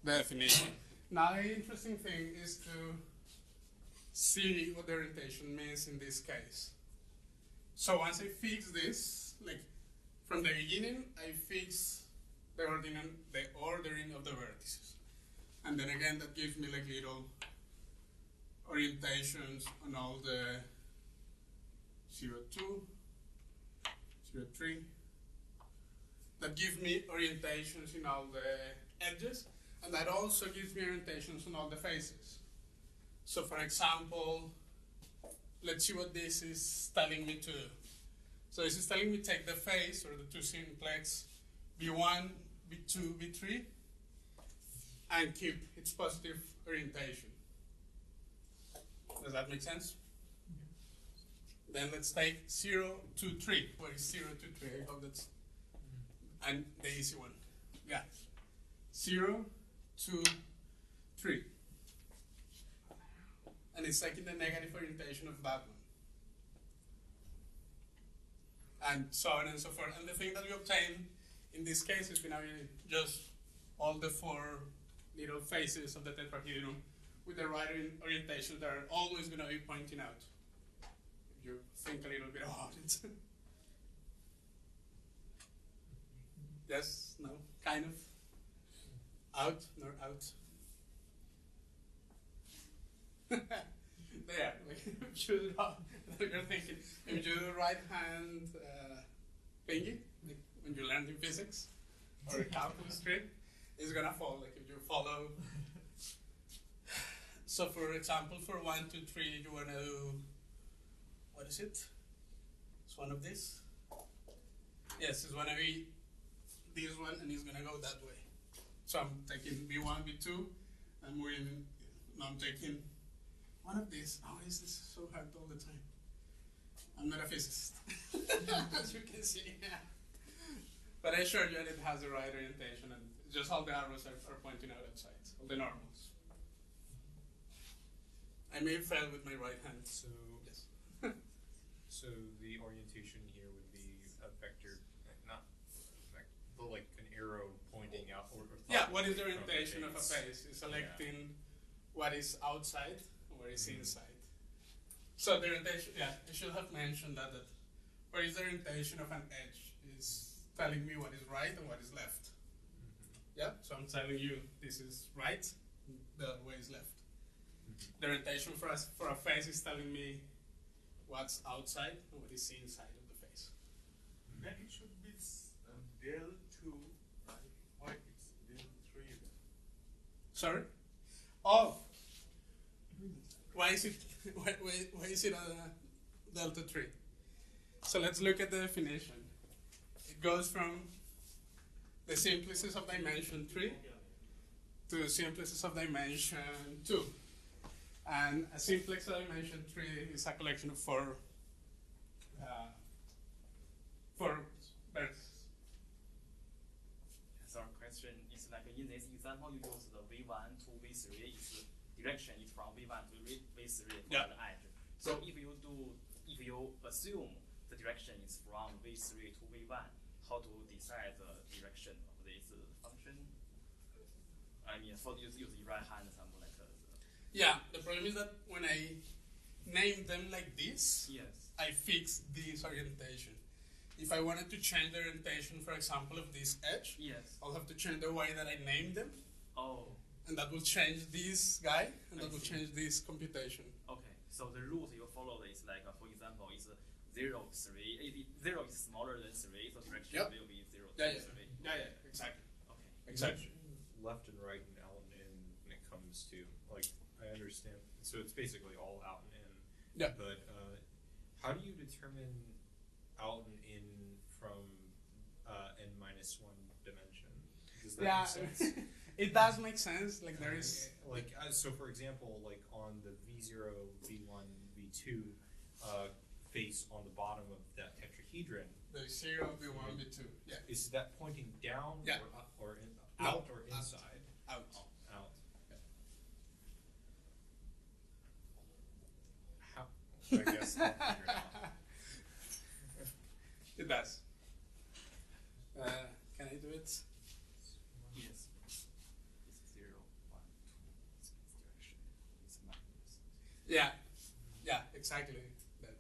the definition. Now, the interesting thing is to see what the orientation means in this case. So once I fix this, like from the beginning, I fix the ordering, the ordering of the vertices. And then again, that gives me like little orientations on all the 0, 2, 0, 3, that give me orientations in all the edges, and that also gives me orientations on all the faces. So, for example, let's see what this is telling me to do. So, this is telling me take the face or the two simplex V1, V2, V3, and keep its positive orientation. Does that make sense? Then let's take 0, 2, 3. Where is 0, 2, 3? I hope that's and the easy one. Yeah. Zero, two, three. And it's taking the negative orientation of that one. And so on and so forth. And the thing that we obtain in this case is going to be just all the four little faces of the tetrahedron with the right ori- orientation that are always going to be pointing out. You think a little bit about it. yes, no, kind of. Out, nor out. there, if you draw, you're thinking, if you do the right hand uh, thingy, like when you learned in physics or a calculus tree, it's gonna fall. Like if you follow. So, for example, for one, two, three, you wanna do what is it? It's one of these. Yes, it's gonna be this one, and it's gonna go that way. So I'm taking V1, V2, I'm moving. No, I'm taking one of these. Oh, this is so hard all the time. I'm not a physicist, as you can see. Yeah. But I showed you that it has the right orientation, and just all the arrows are, are pointing out outside, all the normals. I may fail with my right hand. So, Yes. so the orientation here would be a vector, uh, not, vec- but like an arrow pointing out or. or Yeah, what is the from the orientation of a face. face? It's selecting what is outside or what is Mhm. inside. So the orientation, yeah, I should have mentioned that, that where is the orientation of an edge is telling me what is right and what is left. Yeah, so I'm telling you this is right, the other way is left. The orientation for us for a face is telling me what's outside and what is inside of the face. Then it should be s- uh, del two, right? Why it's del three then? Sorry? Oh, why is it why, why, is it a delta three? So let's look at the definition. It goes from the simplices of dimension three to simplices of dimension two. And a simplex of dimension three is a collection of four uh, four vertices. So question is like in this example, you use V1 to V3 is direction is from V1 to V- V3 for Yeah. the edge. So if you do, if you assume the direction is from V3 to V1, how to decide the direction of this function? I mean, for use use the right hand something like uh, Yeah, the problem is that when I name them like this, yes. I fix this orientation. If I wanted to change the orientation, for example, of this edge, Yes. I'll have to change the way that I named them, Oh, and that will change this guy, and I that will change this computation. okay. So the rules you follow is like, uh, for example, is uh, zero three. If it- zero is smaller than three, so direction Yep. will be zero Yeah, to yeah. three. Yeah, yeah, exactly. Okay. Exactly. left and right and out and in when it comes to like I understand. So it's basically all out and in. Yeah. But uh, how do you determine out and in from uh, n minus one dimension? Does that Yeah, make sense? it does make sense. Like there is. like uh, so for example like on the v0 v1 v2 uh, face on the bottom of that tetrahedron The zero, the one, the two. Yeah, is that pointing down Yeah. or, up, or in, No, out or out. inside out. out Yeah. how I guess it out. It does. Uh, can I do it? Yes. It's zero, one, two. It's this direction. It's minus. Yeah, yeah, exactly. That.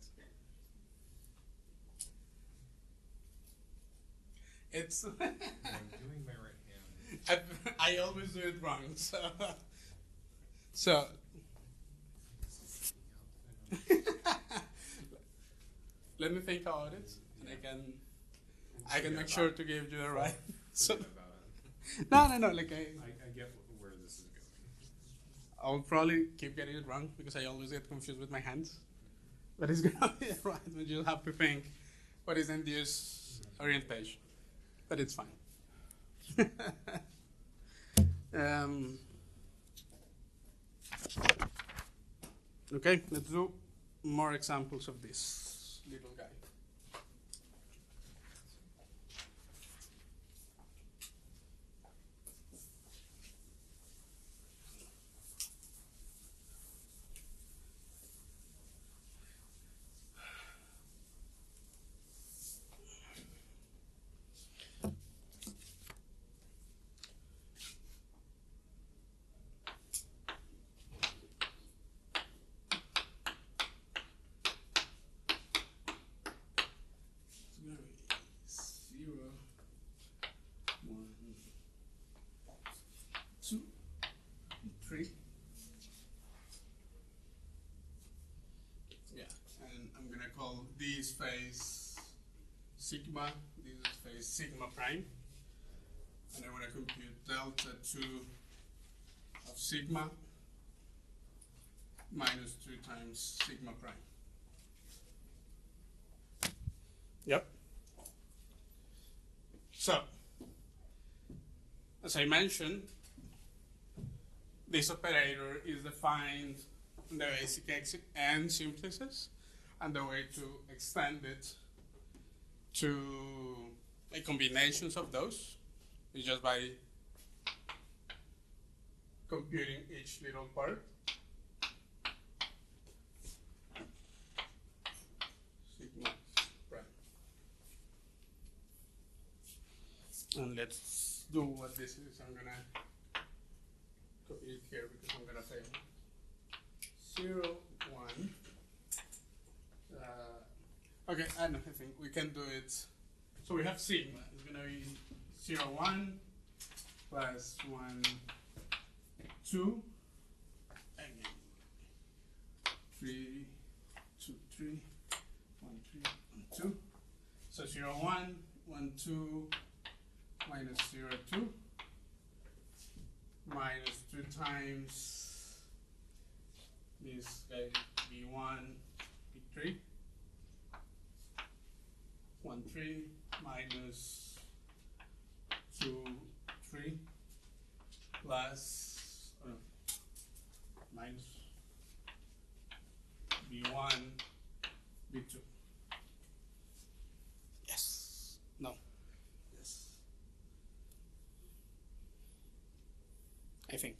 It's. I'm doing my right hand I, I always do it wrong, so. So. Let me think about it, and I can. I can make sure to give you the right. So, no, no, no. Like I, I, I get wh- where this is going I'll probably keep getting it wrong because I always get confused with my hands. But it's gonna be right when you have to think what is induced orientation. But it's fine. um, okay, let's do more examples of this little guy. It's gonna be zero, one, two, three. Yeah, and I'm gonna call this phase sigma, this is phase sigma prime. And I wanna compute delta two of sigma minus two times sigma prime. Yep. So, as I mentioned, this operator is defined in the basic ex- and simplices, and the way to extend it to like combinations of those is just by computing each little part. And let's do what this is. I'm gonna copy it here because I'm gonna fail. Zero, one, uh, Okay, I know. I think we can do it. So we have sigma. It's gonna be zero one 1, plus one two. Again three two three. One three one two. So zero one one two minus zero two. Minus two 0, 2, minus 2 times this guy v one v three. One three minus two three plus no, minus v one v two. Yes. No. Yes. I think.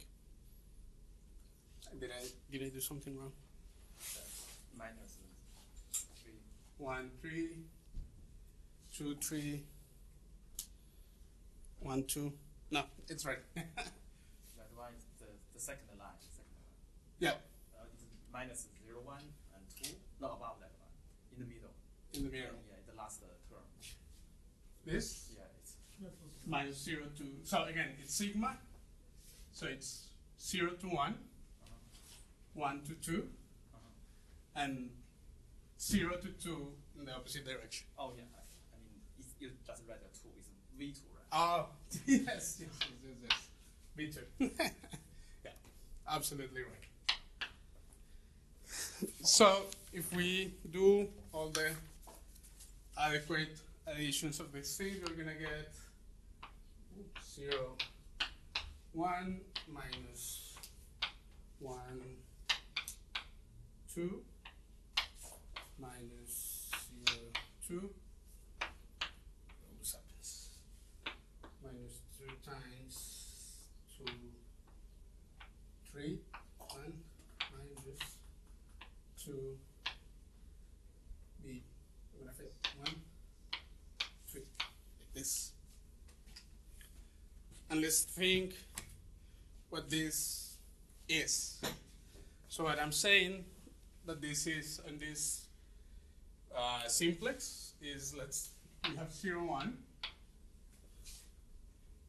Did I did I do something wrong? minus three. One three, two three, one two. No, it's right. That one is the, the second line. Second line. yeah, Uh, minus zero one and two. No, above that one. In the middle. in the middle. Yeah, the last uh, term. This Yeah, it's minus zero to so again it's sigma. So it's zero to one, uh-huh. one to two, Uh-huh. and zero to two in the opposite direction. Oh yeah you just write a 2 it's a V two, right? Oh, yes, yes, yes, yes, yes. V2. yeah, absolutely right. So if we do all the adequate additions of the thing, we're going to get 0, 1, minus 1, 2, minus 0, 2, Let's think what this is. So what I'm saying that this is, and this uh, simplex is, let's, we have zero, one,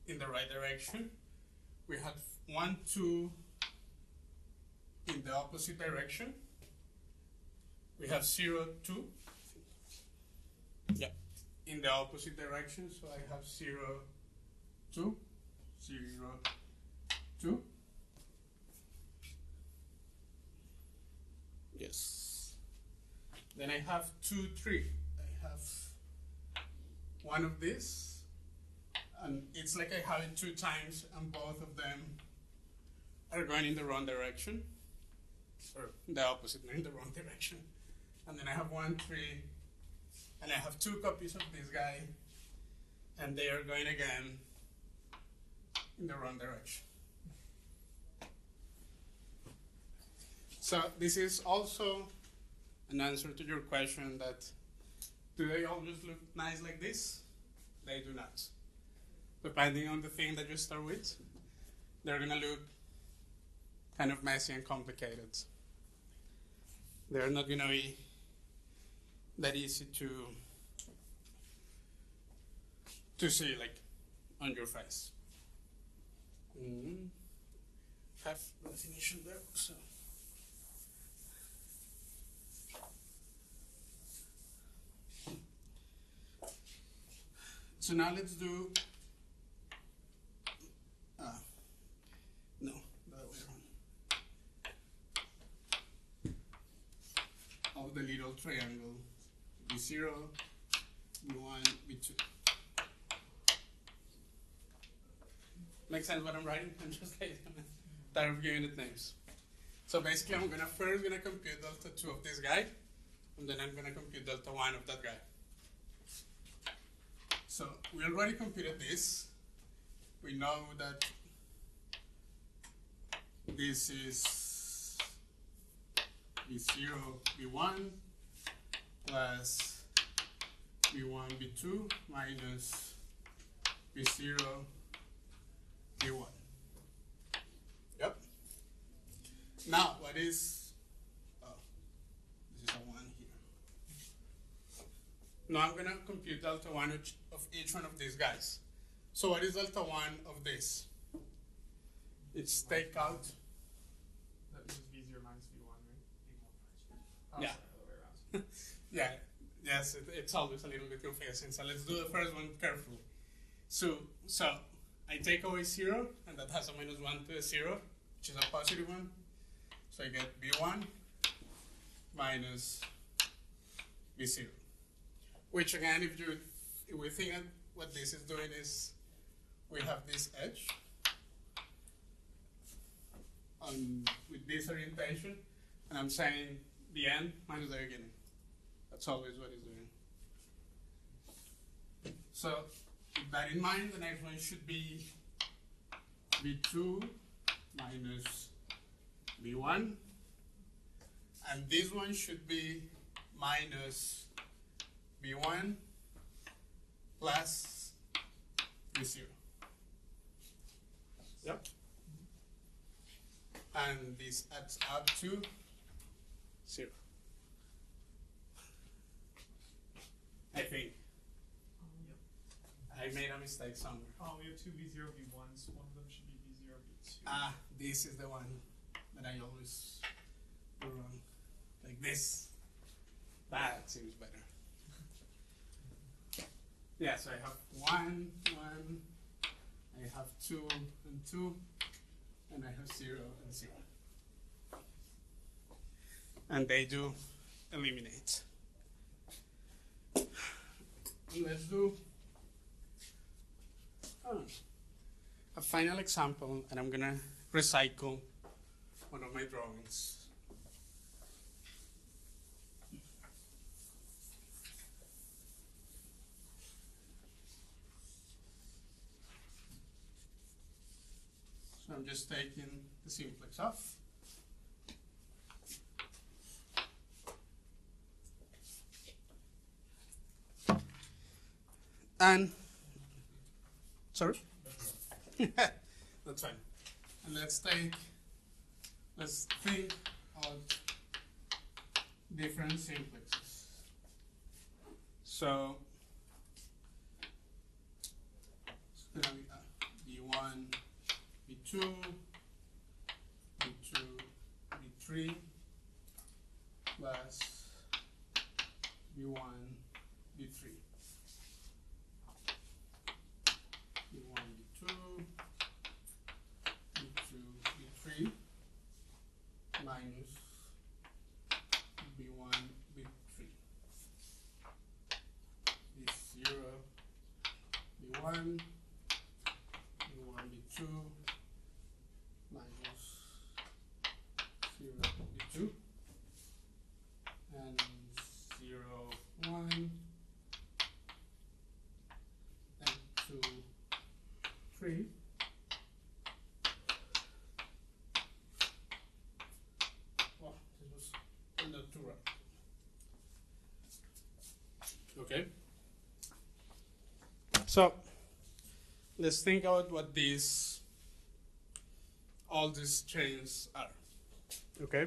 in the right direction. We have one, two in the opposite direction. We have zero, two. Yeah, in the opposite direction. So I have zero, two, zero, two. Yes. Then I have two, three. I have one of these and it's like I have it two times, and both of them are going in the wrong direction, or the opposite, in the wrong direction. And then I have one three, and I have two copies of this guy, and they are going again in the wrong direction. So this is also an answer to your question that do they always look nice like this? They do not depending on the thing that you start with, they're gonna look kind of messy and complicated. They're not gonna be that easy to to see like on your face. Mm. Have the definition there, so. So now let's do no, other way around. Of the little triangle, V0, V1, V2. Makes sense what I'm writing? I'm just like tired of giving it names. So basically, I'm gonna first gonna compute delta two of this guy, and then I'm gonna compute delta one of that guy. So we already computed this we know that this is V0, V1 plus V1, V2 minus V0, B1. Yep. Now, what is, oh, this is a 1 here. Now I'm gonna compute delta one of each- one of these guys. So what is delta one of this? It's take out. That was V zero minus V one, right? Oh, Yeah. sorry, other way around. Yeah, yes, it, it's always a little bit confusing. So let's do the first one carefully. So, so I take away zero, and that has a minus one to a zero, which is a positive one. So I get v1 minus v0. Which again, if you if we think what this is doing is we have this edge on with this orientation, and I'm saying the end minus the beginning. That's always what it's doing. So keep that in mind. The next one should be v2 minus v1, and this one should be minus v1 plus v0. Yep. And this adds up to zero. I think. I made a mistake somewhere. Oh, we have two V zero V ones. One of them should be V zero V two. Ah, this is the one that I always do wrong. Like this. That seems better. Yeah, so I have one, one, I have two and two, and I have zero and zero. And they do eliminate. Let's do a final example, and I'm gonna recycle one of my drawings. So I'm just taking the simplex off. And sorry? That's fine. And let's take let's think of different simplexes. So it's gonna be uh, V1, V2, V2, V3 plus V1, V3. V1, V2, V2, V3 minus V1, V3. V0, V1, V1, V2 minus 0, V2 and 0, 1 and 2, 3 Oh, this was under two right. Okay. So let's think about what these all these chains are. Okay.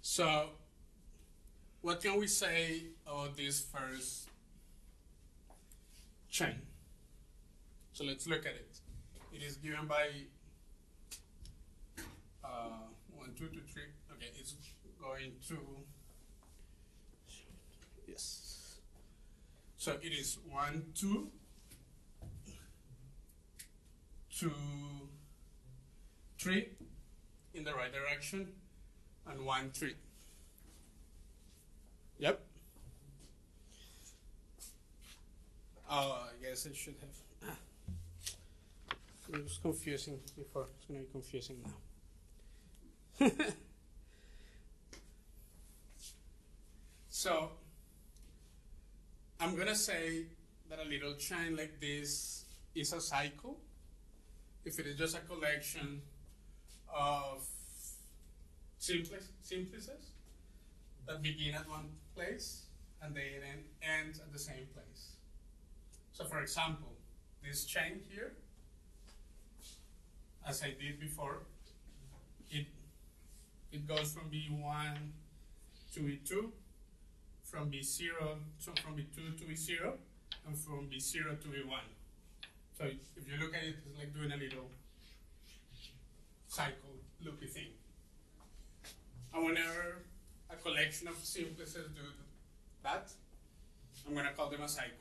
So what can we say about this first chain? So let's look at it. It is given by uh, one, two, two, three. Okay, it's going to yes. So it is one, two, two, three in the right direction, and one, three. Yep. Oh, I guess I should have. Ah. It was confusing before. It's gonna be confusing now. so I'm gonna say that a little chain like this is a cycle if it is just a collection of simplices that begin at one place and they then end at the same place. So for example, this chain here, as I did before, it it goes from V1 to V2, from V0, so from V2 to V0, and from V0 to V1. So if you look at it, it's like doing a little cycle loopy thing. And whenever a collection of simplices do that, I'm gonna call them a cycle.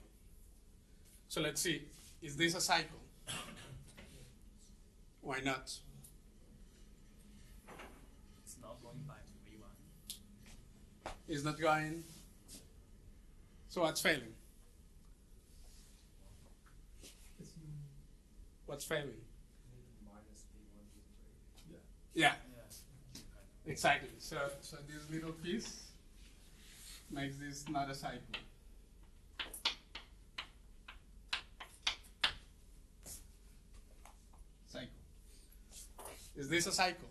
So let's see, is this a cycle? Why not? It's not going back to V one. It's not going. So what's failing? What's failing? Minus V one, V three. Yeah, Yeah. exactly. So so this little piece makes this not a cycle. Cycle. Is this a cycle?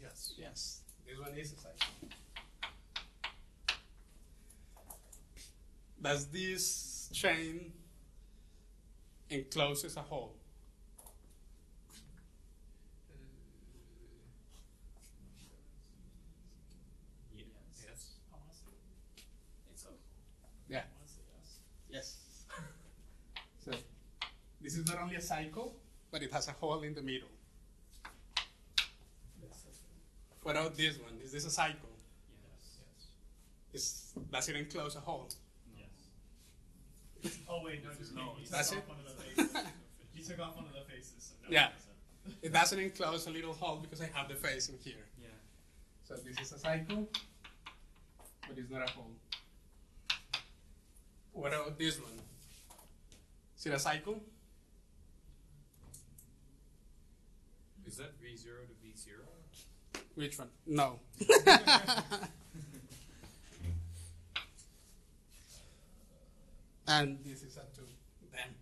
Yes. Yes. This one is a cycle. Does this chain encloses a hole? Yes. Yes. It's a Yeah. yes. So this is not only a cycle, but it has a hole in the middle. Yes, that's good. What about this one? Is this a cycle? yes. Is, does it enclose a hole? Yes. Oh wait, no, just No, kidding. You took that's off it? one of the faces. you took off one of the faces. So no, Yeah. it doesn't. It doesn't enclose a little hole because I have the face in here. Yeah. So this is a cycle, but it's not a hole. What about this one? Is it a cycle? Is that V zero to V zero? Which one? No. and this is a two. Damn.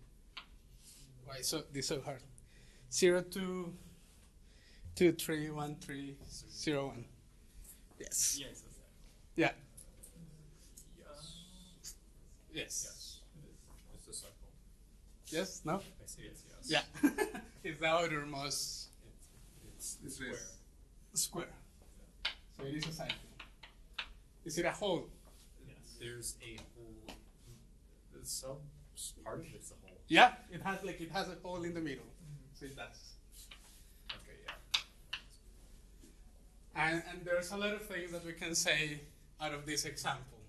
Why so this so hard? Zero two two three one three zero one. Yes. Yeah, it's. Yeah. Yes. Yes. Yes. It's a cycle. Yes? No? I say it's yes. Yeah. it's the outermost It's, It's square. square. So it is a cycle. Is it a hole? Yes. There's a hole, the sub part of it's a hole. Yeah, it has like it has a hole in the middle. Mm-hmm. So it does. Okay, yeah. And, and there's a lot of things that we can say out of this example.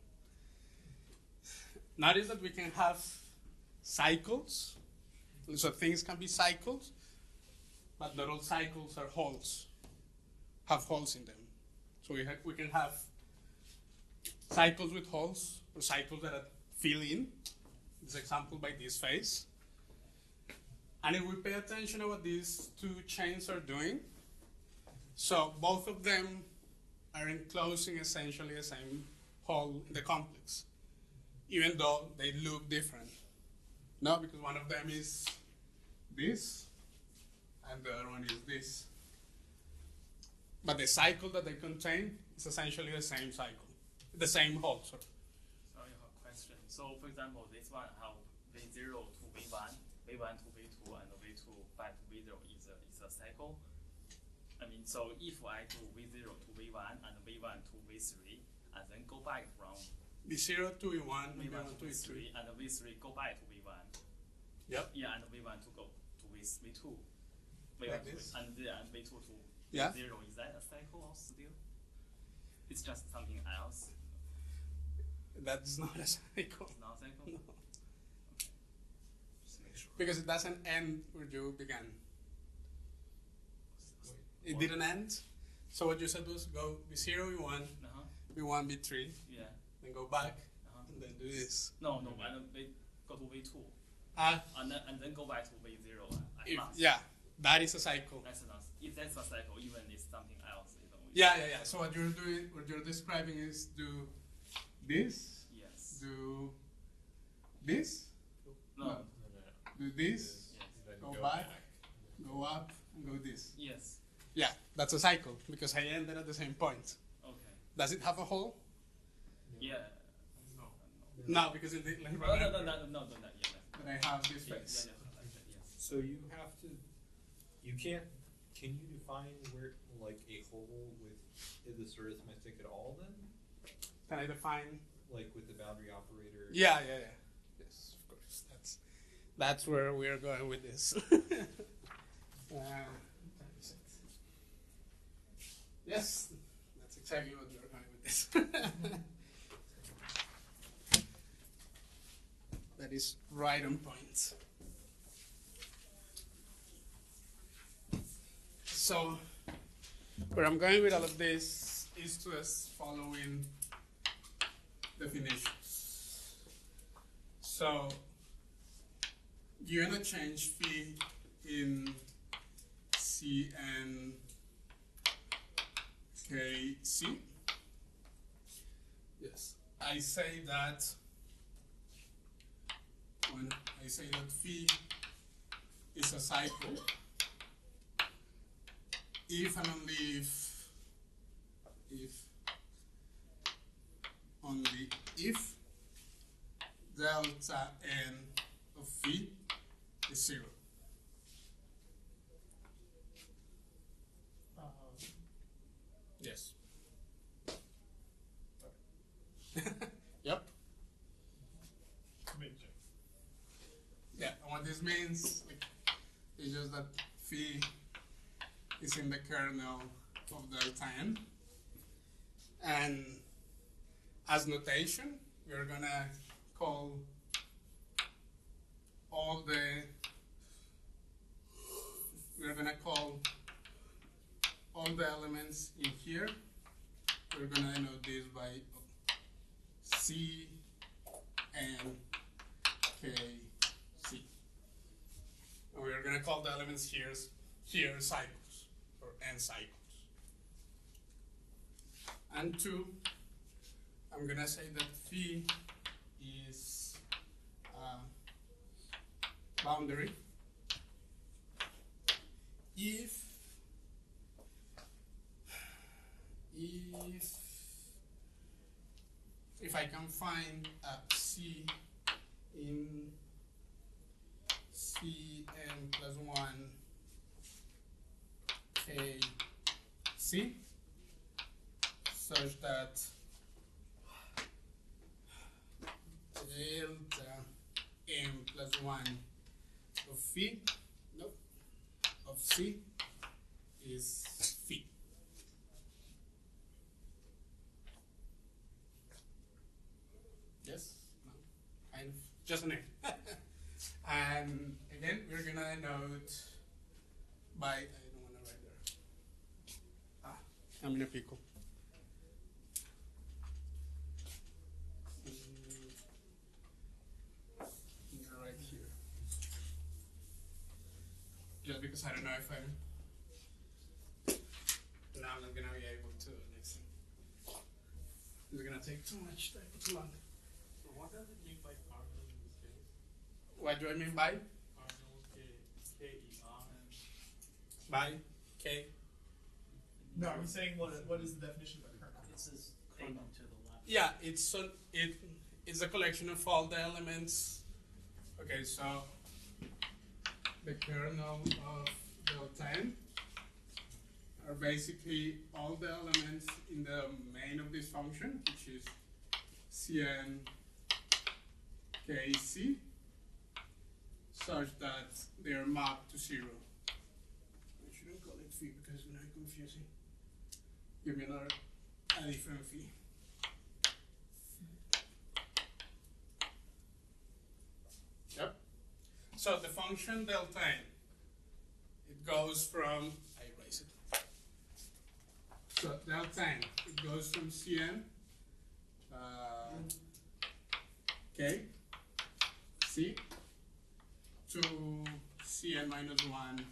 Notice that we can have cycles, so things can be cycles, but not all cycles are holes, have holes in them. So we, ha- we can have cycles with holes, or cycles that fill in, this example by this phase. And if we pay attention to what these two chains are doing, so both of them are enclosing essentially the same hole in the complex, even though they look different. No, because one of them is this, and the other one is this. But the cycle that they contain is essentially the same cycle, the same hole. Sorry. So I have a question. So for example, this one have V zero to V one, V one to V two, and V two back to V zero is a is a cycle. I mean, so if I do V zero to V one and V one to V three, and then go back from V0 to V1, V B1 one to to V E3. three, and V three go back to V one. Yep. Yeah, and V one to go to V V two. V Like one to this? and then V two to Yeah. zero. Is that a cycle still? It's just something else. That's not a cycle. It's not a cycle. No. Just make sure. Because it doesn't end where you began. It What? didn't end. So what you said was go V0, V1, Uh-huh. V1, V3, Yeah. then go back, Uh-huh. and then do this. No, no, then we go to V two, Ah, and then and then go back to V zero at if, last. yeah, that is a cycle. That's not. If that's a cycle, even it's something else, you know. Yeah, yeah, yeah. So what you're doing, what you're describing is do this, Yes. do this, No. No, no, no. do this, Yes. Go go back. back. go up, and go this. Yes. Yeah, that's a cycle because I ended at the same point. Okay. Does it have a hole? Yeah. No. No, because in the, like, No, no, no, remember no, no, no, no, yeah. that I have this Yeah, face. yeah, yeah, like that, yes. So you have to, you can't, can you define where, like, a hole with this arithmetic at all then? Can I define? Like with the boundary operator? Yeah, yeah, yeah. Yes, of course. That's that's where we are going with this. uh, that is it. yes, that's exactly what we are going with this. that is right on point. So, where I'm going with all of this is to us following definitions. So, you're gonna change phi in C and KC. Yes, I say that when I say that phi is a cycle, if and only if, if, only if delta n of phi is zero. Um, Yes. yep. Yeah, and what this means like, is just that phi is in the kernel of delta n. And as notation, we're gonna call all the we're gonna call all the elements in here. We're gonna denote this by C and K C. And we're gonna call the elements here here cycles or n cycles. And two, I'm gonna say that phi is uh, boundary. If if if I can find a C in C n plus one K C such that delta m plus one of phi nope of C is phi. Yes? No? Kind. Just a name. and again, we're gonna note by, I don't wanna write there. Ah, I'm in a pickle. Mm, Right here. Just because I don't know if I'm now I'm not gonna be able to listen. thing. It's gonna take too much time, too long. So what does it mean by cardinal in this case? What do I mean by? Cardinal K, K E R and By K. No, he's saying what, what is the definition of a kernel? It's this thing to the left. Yeah, it's so it it's a collection of all the elements. Okay, so the kernel of delta n are basically all the elements in the main of this function, which is cn kc, such that they are mapped to zero. I shouldn't call it phi because it's very confusing. Give me another a different phi. Yep. So the function delta n, it goes from, I erase it. So delta n, it goes from Cn, uh, K, C, to Cn minus 1,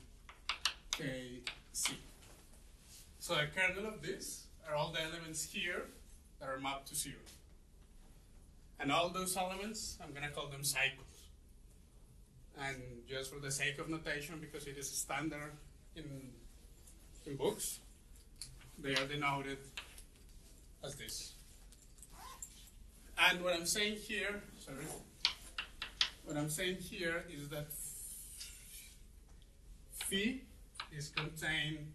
K, C. So the kernel of this are all the elements here that are mapped to zero. And all those elements, I'm gonna call them cycles. And just for the sake of notation, because it is standard in, in books, they are denoted as this. And what I'm saying here, sorry, what I'm saying here is that phi is contained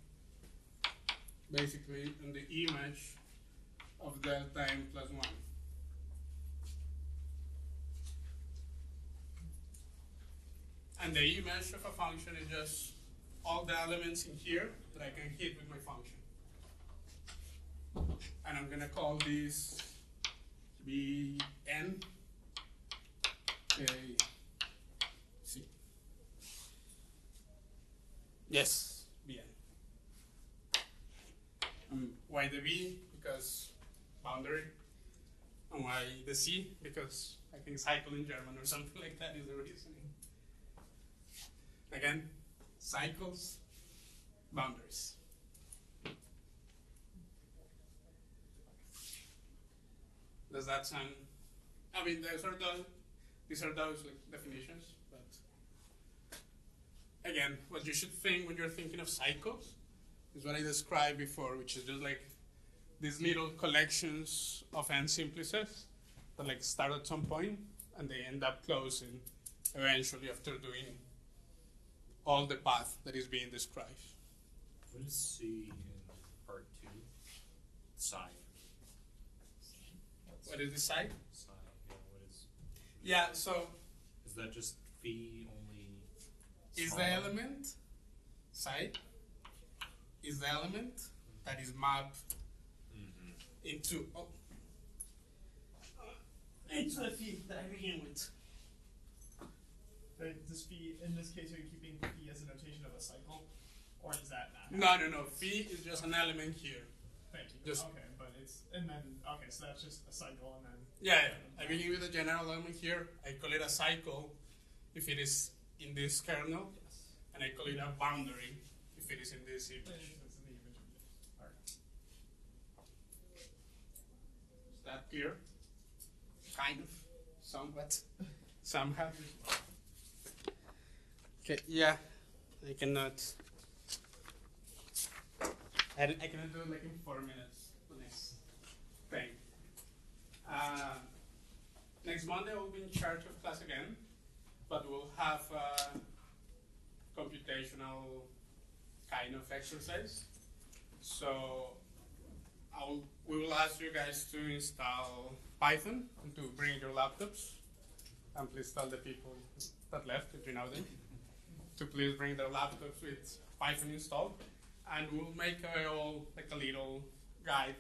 basically in the image of delta n plus one. And the image of a function is just all the elements in here that I can hit with my function. And I'm gonna call this B n K C. Yes, Bn. Um, why the B? Because boundary. And why the C? Because I think cycle in German or something like that is the reasoning. Again, cycles, boundaries. Does that sound? I mean, those are. These are those like definitions, but again, what you should think when you're thinking of cycles is what I described before, which is just like these little collections of n simplices that like start at some point and they end up closing eventually after doing all the path that is being described. What is C in part two? Psi. What is the side? Psi, yeah, what is? Yeah, so Is that just phi only? is the element side is the element that is mapped Mhm. into oh, into the field that I begin with. But does phi, in this case, are you keeping phi as a notation of a cycle? Or does that not? No, no, no. Phi is just an element here. Thank you. Just- okay, but it's, and then, okay, so that's just a cycle and then. Yeah, yeah. I begin with a general element here. I call it a cycle if it is in this kernel, Yes. and I call it a boundary if it is in this image. in the image of it. Alright. Is that clear? Kind of, somewhat, somehow. Okay, yeah, I cannot. I, I cannot do it like in four minutes. Next thing. Uh, next Monday I will be in charge of class again, but we'll have a computational kind of exercise. So I will, we will ask you guys to install Python and to bring your laptops. And please tell the people that left, if you know them, to please bring their laptops with Python installed. And we'll make a all like a little guide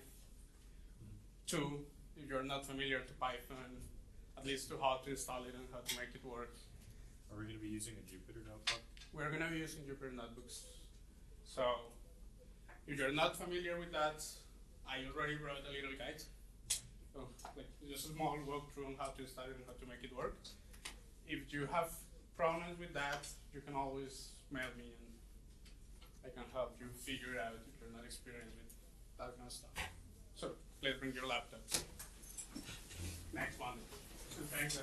to, if you're not familiar to Python, at least to how to install it and how to make it work. Are we gonna be using a Jupyter notebook? We're gonna be using Jupyter notebooks. So if you're not familiar with that, I already wrote a little guide. So like just a small walkthrough on how to install it and how to make it work. If you have problems with that, you can always mail me and I can help you figure it out if you're not experienced with that kind of stuff. So please bring your laptop. Next one. Thanks,